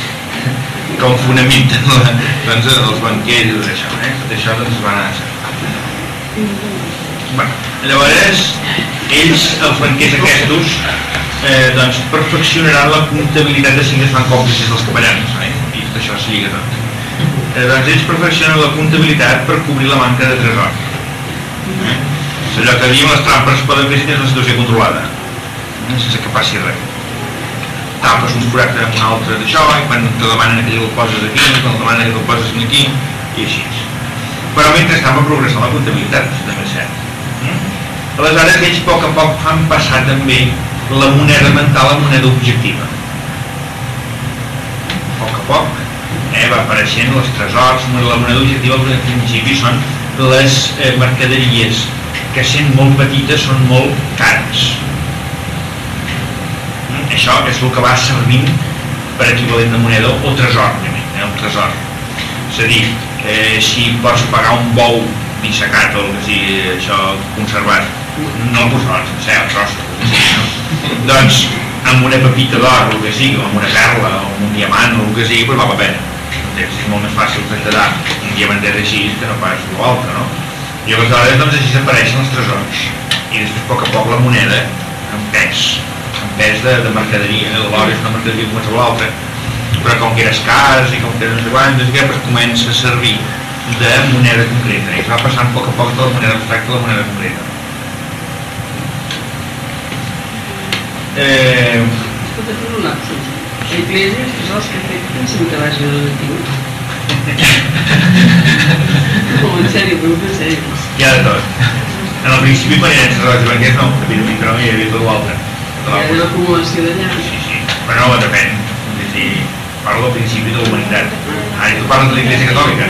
com fonamenten la, doncs, els banquers i tot això, eh? Tot això doncs va anar bueno, llavors, ells, els banquers aquests, eh, doncs perfeccionaran la comptabilitat de si es fan còmplices dels capellans, eh? i tot això s'hi lliga tot. Eh, doncs ells perfeccionen la comptabilitat per cobrir la manca de tresor. Eh? Allò que diem les trampes poden fer si tens una situació controlada, eh? sense que passi res. Tapes un forat amb un altre d'això, i quan te demanen que el poses aquí, quan te demanen que el poses aquí, i així. Però mentrestant va progressar la comptabilitat, això també és cert. Aleshores ells a poc a poc fan passar també la moneda mental a moneda objectiva. A poc a poc eh, va apareixent els tresors, la moneda objectiva al principi són les eh, mercaderies que sent molt petites són molt cares. Mm, Això és el que va servint per equivalent de moneda o tresor, eh, un tresor. És a dir, eh, si pots pagar un bou dissecat o el que sigui, això conservat, no el sencer, el tros, el sigui, no? doncs amb una pepita d'or, el que sigui, o amb una perla, o amb un diamant, o el que sigui, doncs val la pena. És molt més fàcil traslladar un diamantet així que no pas l'altre, no? I aleshores doncs així s'apareixen els tresors. I després a poc a poc la moneda, en pes, en pes de, de mercaderia, eh? l'or és una mercaderia com qualsevol altra, però com que era escàs i com que era no sé quant, doncs doncs comença a servir de moneda concreta i va passant a poc a poc de la moneda abstracta a la moneda concreta. Eh, Escolta, per un lapsus. L'Església, els tresors que afecten sempre vagi de latiu. No, en sèrio, però en sèrio. hi ha de tot. En el principi quan eren tresors banquers no, evidentment que no hi havia tot l'altre. Hi ha una acumulació d'allà. Sí, sí, però no, depèn. És dir, parlo del principi de la humanitat. Ara tu parles de l'Iglésia Catòlica,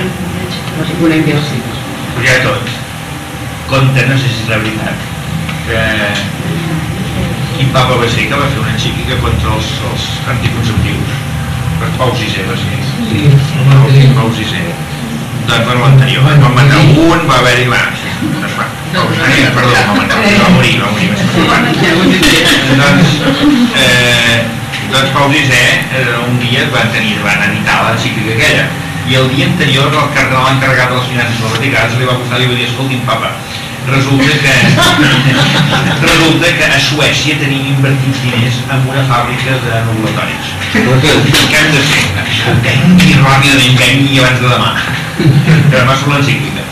No sé conec bé els cicles. però hi ha de tot. Compte, no sé si és la veritat, que quin papa va ser que va fer una encíclica contra els, els anticonceptius? Per Pau VI va ser. Sí, va tenir. Pau VI. Doncs bueno, l'anterior. Van matar un, va haver-hi... Va, sí, va. Pau VI, perdó, va matar, va morir, va morir. Va va. doncs, eh, doncs Pau VI eh, un dia va tenir, van editar l'encíclica aquella i el dia anterior el cardenal encarregat de les finances del Vaticà li va posar i li va dir escolti'm papa resulta que resulta que a Suècia tenim invertits diners en una fàbrica de novulatoris què hem de fer? vengui ràpidament, vengui abans de demà que demà surt l'encíclica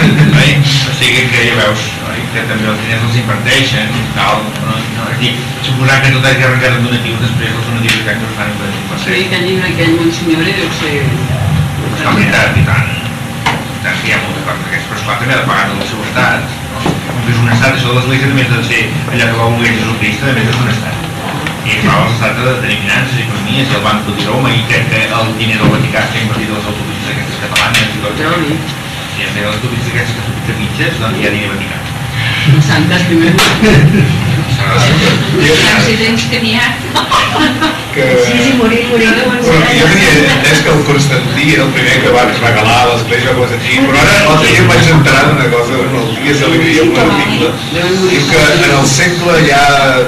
oi? o sigui que ja veus oi? que també els diners els inverteixen i tal no? No? és a dir, suposar que tot hagi arrencat amb donatius després els donatius que ens fan un 20%. Sí, aquell llibre, aquell monsenyor deu ser... La veritat, i tant. I que hi ha molta cosa d'aquests, però esclar, també ha de pagar de la seguretat. No? Com que és un estat, això de l'església també ha de ser allò que va voler Jesucrist, també és un estat. I clar, els estats de tenir finances, economies, i el Banco de Roma, i crec que el diner del Vaticà està invertit a les autopistes aquestes catalanes i tot. Treu-li. Si en les autopistes aquestes que són mitges, doncs hi ha diner Vaticà. Santes primer. Accidents que n'hi ha. que... Sí, sí, morir, morir. Bueno, jo tenia entès que el Constantí era el primer que va regalar a l'església com així, però ara l'altre dia em vaig enterar d'una cosa, en el Dies d'Alegria, en un article, diu que en el segle ja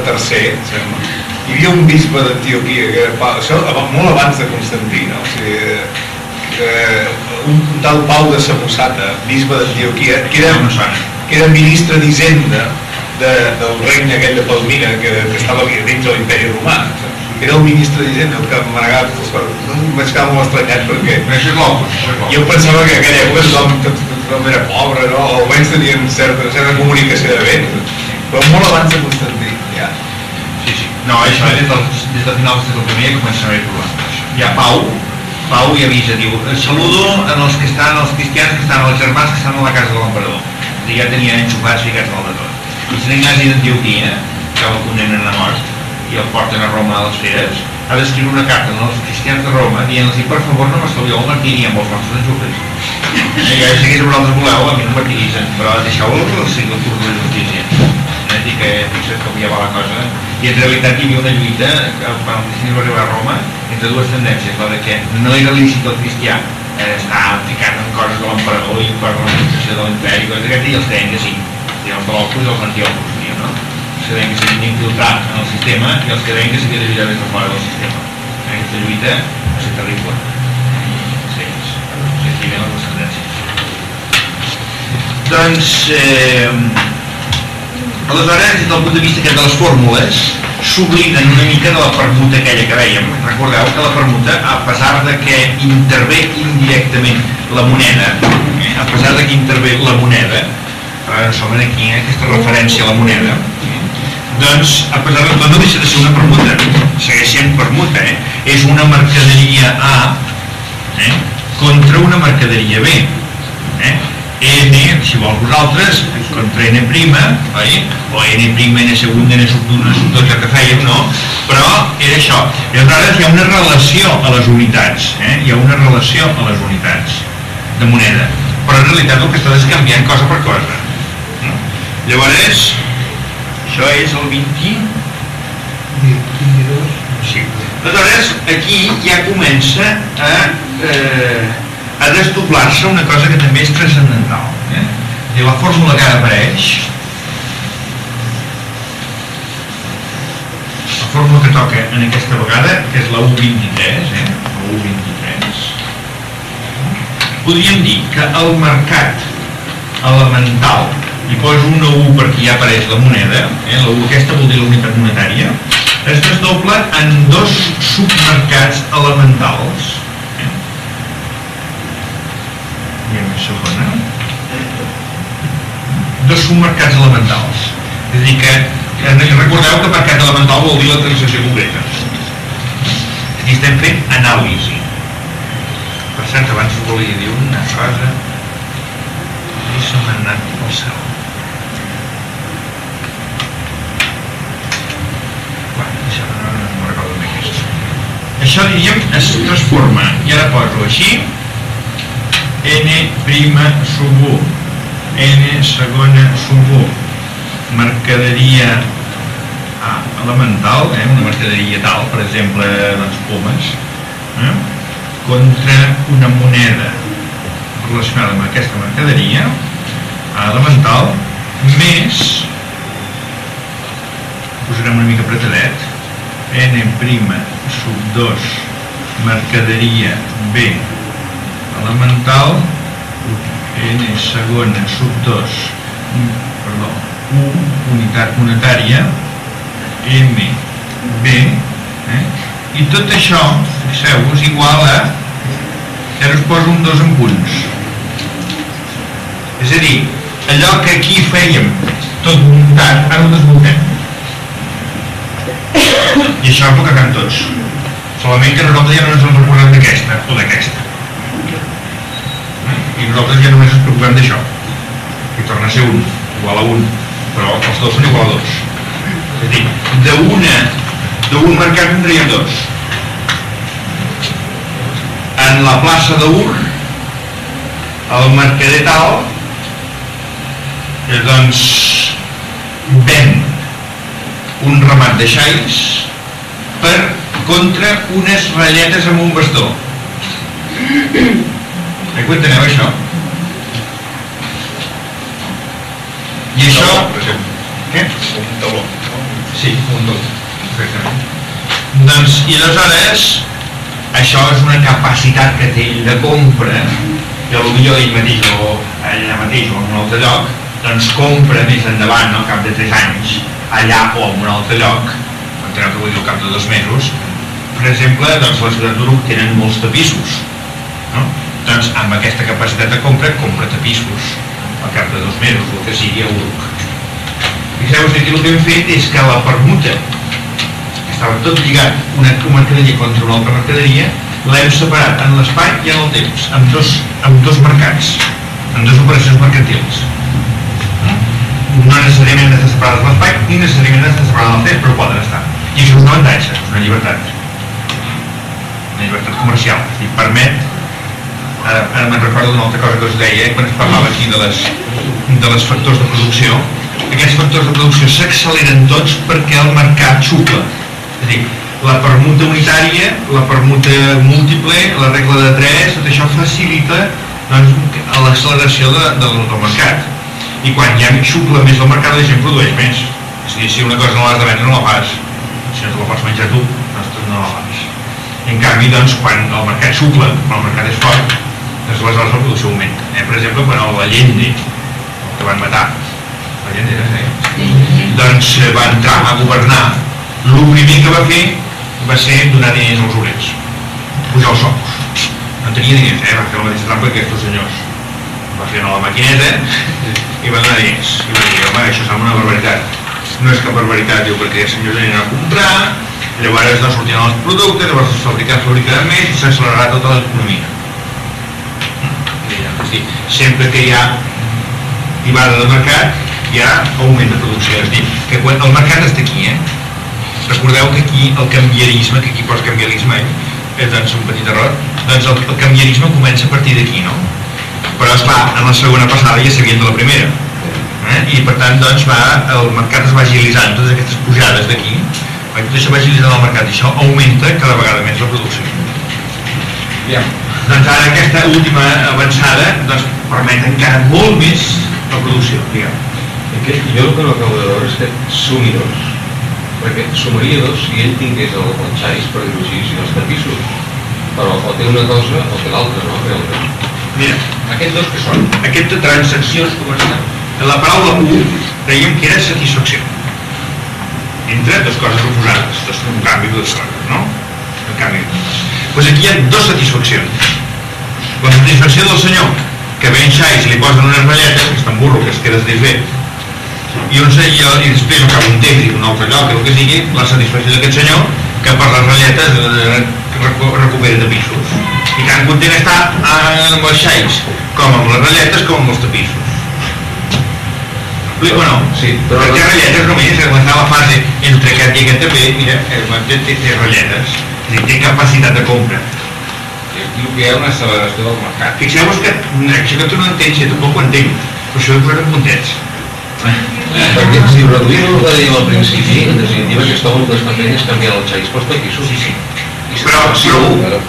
tercer, em sembla, hi havia un bisbe d'Antioquia, que era, això molt abans de Constantí, no? O sigui, eh, un, un tal Pau de Samosata, bisbe d'Antioquia, que era, que era ministre d'Hisenda de, del regne aquell de Palmira que, que estava dins de l'imperi romà era el ministre d'Hisenda el que no, em vaig quedar molt estranyat perquè jo pensava que aquella època tothom, tot, tothom era pobre no? o almenys tenien certa, certa comunicació de béns però molt abans de Constantí ja. Sí, sí. No, això des del, des de finals del I ja comença a haver problemes. Hi ha Pau, Pau i avisa, diu, saludo en els que estan, els cristians que estan, els germans que estan a la casa de l'emperador. I ja tenien enxufats ficats al de tot. I Sant Ignasi d'Antioquia, que el condemnen a mort, i el porten a Roma a les feres, ha d'escriure una carta als cristians de Roma dient-los, per favor, no m'estalvieu el martiri amb els nostres enxufes. Eh, ja sé que vosaltres voleu, a mi no martiritzen, però deixeu-lo el curs de la justícia. Eh, i que fixa't com ja va la cosa. I en realitat hi havia una lluita, quan el cristianisme va arribar a Roma, entre dues tendències, la que no era lícit el cristià estar ficat en coses de l'emperador i de l'administració de l'imperi, coses d'aquestes, i els creien que sí. Els de l'Opus i els antiopus, diguem, no? els que deien que s'havien d'infiltrar en el sistema i els que que s'havia de lluitar des de fora del sistema. Aquesta lluita va ser terrible. Sí, aquí ven les tendències. Doncs, eh, aleshores, des del punt de vista aquest de les fórmules, s'obliden una mica de la permuta aquella que dèiem. Recordeu que la permuta, a pesar de que intervé indirectament la moneda, a pesar de que intervé la moneda, ara som aquí, eh, aquesta referència a la moneda, doncs, a pesar de tot, no deixa de ser una permuta, segueix sent permuta, eh? és una mercaderia A eh? contra una mercaderia B. Eh? N, si vol vosaltres, contra N prima, oi? o N prima, N segunda, N sub 1, N sub 2, que fèiem, no? Però era això. I aleshores hi ha una relació a les unitats, eh? hi ha una relació a les unitats de moneda. Però en realitat el que estàs és canviant cosa per cosa. Llavors, això és el 20... 22. Sí. Aleshores, aquí ja comença a, eh, a desdoblar-se una cosa que també és transcendental. Eh? I la fórmula que ara apareix, la fórmula que toca en aquesta vegada, que és la U23, eh? la U23, podríem dir que el mercat elemental, i poso una U perquè ja apareix la moneda, eh? la U aquesta vol dir la unitat monetària, es desdobla en dos submercats elementals. Eh? I una segona. Dos submercats elementals. És a dir que, que recordeu que mercat elemental vol dir la transacció concreta. Aquí estem fent anàlisi. Per cert, abans volia dir una cosa i m'ha anat pel cel. Això diríem, es transforma, i ara poso així, n prima sub 1, n segona sub 1, mercaderia A elemental, eh, una mercaderia tal, per exemple, doncs pomes, eh, contra una moneda relacionada amb aquesta mercaderia elemental més posarem una mica apretadet n sub 2 mercaderia B elemental n segona sub 2 perdó U unitat monetària M B eh? i tot això fixeu-vos igual a ara us poso un dos en punts és a dir allò que aquí fèiem tot muntat, ara ho desmuntem. I això el que fan tots. Solament que nosaltres ja no ens en recordem d'aquesta o d'aquesta. I nosaltres ja només ens preocupem d'això i torna a ser un igual a un però els dos són igual a dos. És a dir, d'una d'un mercat tindríem dos. En la plaça d'Ur el mercader tal que doncs ven un ramat de xais per contra unes ratlletes amb un bastó eh, que enteneu això? i això què? un taló. Sí, un perfectament doncs i aleshores això és una capacitat que té ell de compra que potser ell mateix o allà mateix o en un altre lloc doncs compra més endavant, al cap de 3 anys allà o en un altre lloc enteneu que vull dir al cap de dos mesos. Per exemple, doncs la ciutat d'Uruc tenen molts tapissos no? doncs amb aquesta capacitat de compra compra tapissos al cap de dos mesos, el que sigui a Uruc fixeu-vos aquí el que hem fet és que la permuta que estava tot lligat una mercaderia contra una altra mercaderia l'hem separat en l'espai i en el temps amb dos, amb dos mercats amb dues operacions mercantils no necessàriament han d'estar separades l'espai ni necessàriament han d'estar separades el temps però poden estar. I això és un avantatge, és una llibertat. Una llibertat comercial. I permet ara, ara me'n recordo d'una altra cosa que us deia eh, quan es parlava aquí de les, de les factors de producció. Aquests factors de producció s'acceleren tots perquè el mercat xucla. És a dir, la permuta unitària la permuta múltiple la regla de 3, tot això facilita doncs, l'acceleració de, de, del mercat i quan ja xucla més el mercat la gent produeix més És a dir, si una cosa no l'has de vendre no la fas. Si no te la pots menjar tu, doncs no la fas. En canvi, doncs, quan el mercat xucla, quan el mercat és fort, doncs aleshores la producció augmenta. Eh? Per exemple, quan el Allende, que van matar, Allende era, eh? doncs eh, va entrar a governar, el primer que va fer va ser donar diners als obrers, pujar els sous. No tenia diners, eh? va fer la mateixa trampa que aquests senyors. Va fer anar la maquineta i va donar diners. I va dir, home, això sembla una barbaritat. No és cap barbaritat, diu, perquè els senyors aniran a comprar, llavors no sortiran els productes, llavors els fabricants fabricaran més i s'accelerarà tota l'economia. Dir, sempre que hi ha tibada de mercat, hi ha augment de producció. És dir, que quan el mercat està aquí, eh? Recordeu que aquí el canviarisme, que aquí posa canviarisme, eh? és doncs un petit error, doncs el, el canviarisme comença a partir d'aquí, no? Però esclar, en la segona passada ja sabien de la primera. Eh? I per tant, doncs, va, el mercat es va agilitzant, totes aquestes pujades d'aquí, tot això va agilitzant el mercat i això augmenta cada vegada més la producció. Ja. Doncs ara aquesta última avançada doncs, permet encara molt més la producció, diguem. I que, jo el que no acabo de veure és que sumi dos. Perquè sumaria dos si ell tingués el, el xais, per dir-ho així, si no els tapissos. Però o té una cosa o té l'altra, no? Realment. Mira, Aquests dos que són? aquesta transaccions comercials. La paraula U dèiem que era satisfacció. Entre dues coses oposades, dos, un canvi de dues coses, no? Un canvi. Pues aquí hi ha dues satisfaccions. La satisfacció del senyor, que ve en xais i li posen unes malletes, que està en burro, que es queda satisfet, i, un, i, i després al cap d'un temps i un altre lloc, el que sigui, la satisfacció d'aquest senyor, que per les ratlletes eh, recu- recupera tapissos. I tan content està eh, amb els xais, com amb les ratlletes, com amb els tapissos. Explico o no? Sí, però- Perquè ratlletes només, és la la fase entre aquest i aquest també, mira, eh, té, té, té ratlletes, és dir, té capacitat de compra. Diu que hi ha una acceleració del mercat. Fixeu-vos que això que tu no entens, jo tampoc ho entenc, però això ho en puntets. Perquè si reduïm el que dèiem al principi, en definitiva que estava el que està fent és canviar el xais pels tapissos. Sí, sí. Però, segur, però,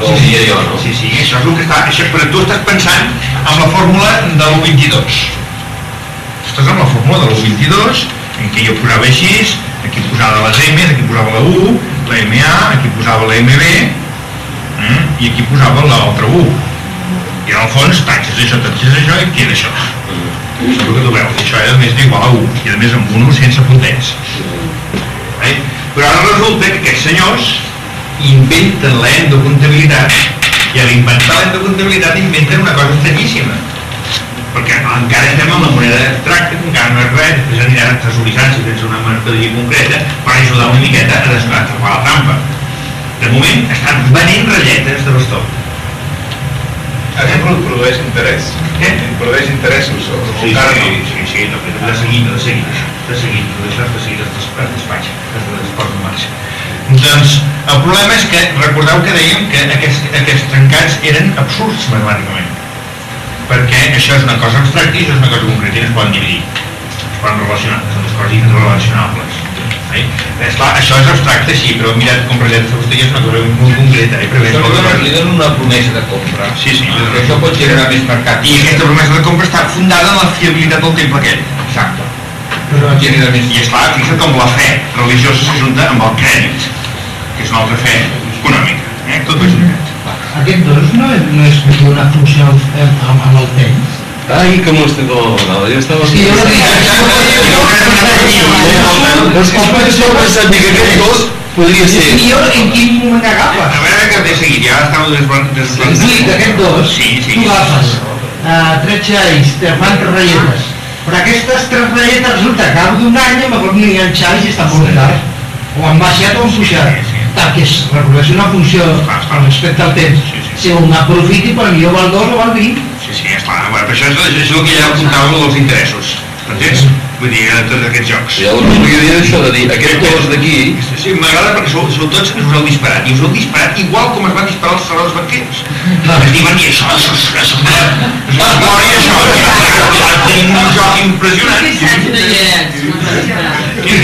ho diria jo, no? Sí, sí, això és el que està... Això, però tu estàs pensant en la fórmula de l'1.22. Estàs en la fórmula de l'1.22, en què jo posava així, aquí posava les M, aquí posava la U, la MA, aquí posava la MB, eh? i aquí posava l'altra U. I en el fons, taxes això, taxes això, i queda això. Això és el que tu veus, això és a més igual a 1, i a més amb 1 sense puntets. Eh? Però ara resulta que aquests senyors inventen l'endocomptabilitat i a l'inventar l'endocomptabilitat inventen una cosa estranyíssima perquè encara estem en la moneda abstracta, que encara no és res, després aniran tesoritzant si tens una mercaderia concreta per ajudar una miqueta a desatrapar la trampa. De moment estan venent ratlletes de bastó. Això produ- produeix interès. Què? Produeix interessos. O, Sí, encara sí, no. sí, sí, no, però de seguit, de seguit, de seguit, de deixar de seguit es des- es despatxa, es es posa en marxa. Doncs el problema és que, recordeu que dèiem que aquests, aquests trencats eren absurds matemàticament, perquè això és una cosa abstracta i això és una cosa concreta i no es poden dividir, es poden relacionar, són dues coses interrelacionables. Eh? Esclar, això és abstracte, sí, però mirat com ratlletes de fusta és una cosa molt concreta, eh? Perquè Això dona, li dona una promesa de compra. Sí, sí. Que això pot generar més mercat. I aquesta promesa de compra està fundada en la fiabilitat del temple aquell. Exacte. Però Genera més I esclar, fixa't com la fe religiosa s'ajunta amb el crèdit, que és una altra fe econòmica. Eh? Tot va juntat. aquest dos no, és- no és una funció amb, amb, el temps. Ai, que m'ho estic tota la vegada, ja estava... Sí, jo no pensat que aquest dos podria ser... I jo en quin moment A agafes? veure que té seguit, ja estava desblandat. Sí, d'aquest dos, Sí, sí. tu agafes uh, tres xais, te fan tres ratlletes. Però aquestes tres ratlletes resulta que al cap d'un any a lo mejor no hi ha xais i està molt car. O han baixat o han pujat. Perquè es reprodueix una funció clar. respecte al temps. Si un aprofiti, per millor val dos o val vint. Sí, sí, esclar. Bueno, però això és, és el que ja apuntava dels interessos. Entens? Vull dir, de tots aquests jocs. Ja el que dir això de dir, aquest dos d'aquí, Sí, m'agrada perquè sou, sou tots us heu disparat, i us heu disparat igual com es van disparar els salons banquers. Es diuen, i això, això, això, això, això, això, tenim un joc impressionant. No no. Què?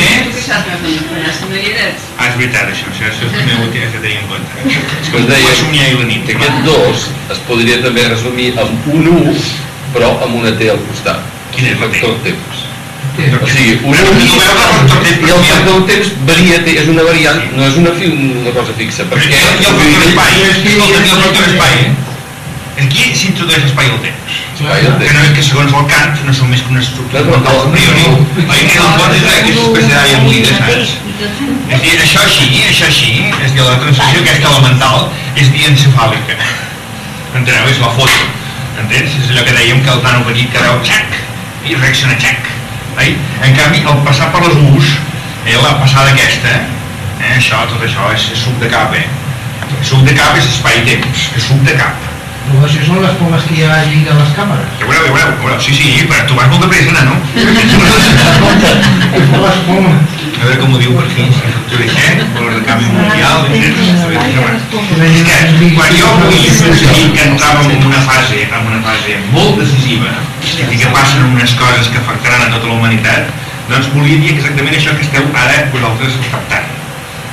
Que que no hi ets, no hi ets. Ah, és veritat, això, això, això és ho tens que tenir en compte. És que es deia- Ho somniar i la nit. que aquest dos es podria també resumir amb un 1, però amb una T al costat. Quin és la T? Factor temps. O sigui, un Però únic no veus el factor temps i el factor del temps varia, és una variant, no és una, una cosa fixa, perquè... I el factor espai, escolta, i el factor espai? Aquí s'introdueix l'espai i el temps. I Que, no, que segons el Kant no són més que una estructura mental a priori. Oi, que el fons és aquesta espècie d'àrea buida, saps? És dir, això així, això així, és a dir, la transició aquesta elemental és diencefàlica. Enteneu? És la foto. Entens? És allò que dèiem que el nano petit que veu xac i reacciona xac. Oi? En canvi, el passar per les U's, eh, la passada aquesta, eh, això, tot això és, és suc de cap, eh? Suc de cap és espai-temps, és suc de cap. Però això són les pomes que hi ha allí de les càmeres. Ja veureu, ja veureu, ja veureu. Sí, sí, però tu vas molt de pressa. De les pomes. Veure com ho diu per aquí, estructura què, valor de canvi mundial, és que quan jo avui aconseguir que entràvem en una fase, en una fase molt decisiva, i que passen unes coses que afectaran a tota la humanitat, doncs volia dir exactament això que esteu ara vosaltres captant.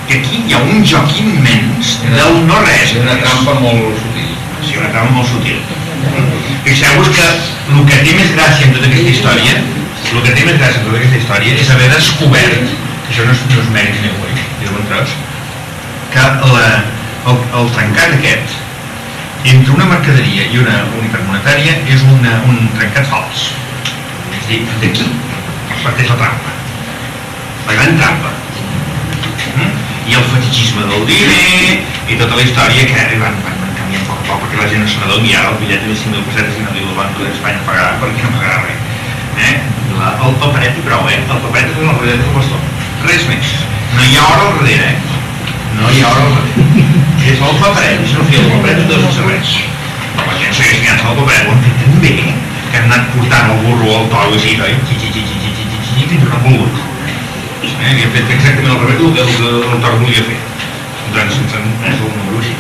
Que aquí hi ha un joc immens del no res. És una trampa molt sutil. Sí, una trama molt sutil. Fixeu-vos que el que té més gràcia en tota aquesta història, el que té més gràcia en tota aquesta història és haver descobert, això no és, no és mèrit meu, eh, és un tros, que la, el, el trencat aquest entre una mercaderia i una unitat monetària és una, un trencat fals. És dir, d'aquí parteix la trampa. La gran trampa. Mm? I el fetichisme del diner i tota la història que van, van, van canviant a poc a poc perquè la gent no se n'adoni ara el bitllet de 5.000 pessetes i no diu el Banco d'Espanya pagarà perquè no pagarà res. Eh? La, el paperet i prou, eh? El paperet és una realitat del bastó. Res més. No hi ha hora al darrere, eh? No hi ha hora al darrere. És el paperet, si no fia el paperet no deu res. La gent segueix fiant-se al paperet, ho han fet tan bé que han anat portant el burro al toro així, oi? Fins on han volgut. Eh? I han fet exactament el revés del que el, el, el toro volia fer. Doncs ens han és el número així.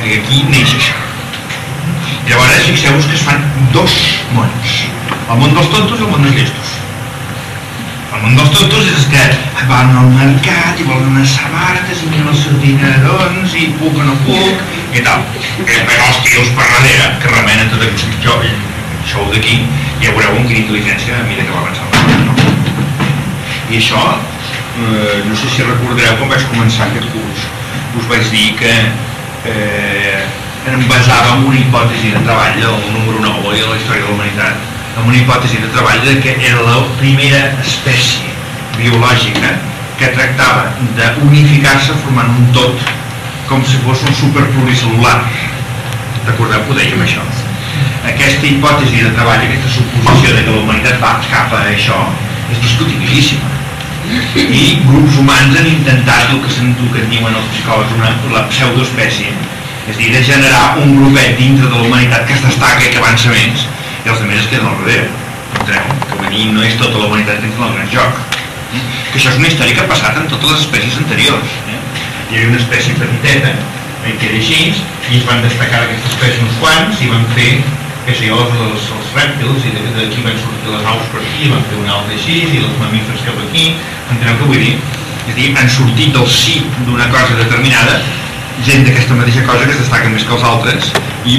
I aquí neix això. Llavors, fixeu-vos que es fan dos mons. El món dels tontos i el món dels llestos. El món dels tontos és que van al mercat i volen unes sabates i miren els seus dinerons i puc o no puc i tal. Que però els tios per darrere que remenen tot aquest jo, show d'aquí ja veureu amb quina intel·ligència a mesura que va avançant la cosa, no? I això, eh, no sé si recordareu quan vaig començar aquest curs, us vaig dir que eh, em basava en una hipòtesi de treball del número 9 i de la història de la humanitat, en una hipòtesi de treball de que era la primera espècie biològica que tractava d'unificar-se formant un tot com si fos un superpluricel·lular. Recordeu que ho dèiem això? Aquesta hipòtesi de treball, aquesta suposició de que la humanitat va cap a això, és discutibilíssima. I grups humans han intentat el que, el que en diuen els psicòlegs una, la pseudoespècie, és a dir, de generar un grupet dintre de la humanitat que es destaca i que avança més, i els altres es queden al darrere. Enteneu? Que vull no és tota la humanitat dins del gran joc. Eh? Que això és una història que ha passat en totes les espècies anteriors. Eh? Hi havia una espècie petiteta eh, que era així, i es van destacar d'aquesta espècie uns quants, i van fer que sé jo, els, els rèptils, i d'aquí van sortir les aus per aquí, van fer una altra així, i els mamífers cap aquí, enteneu què vull dir? És dir, han sortit del sí d'una cosa determinada gent d'aquesta mateixa cosa que es destaquen més que els altres i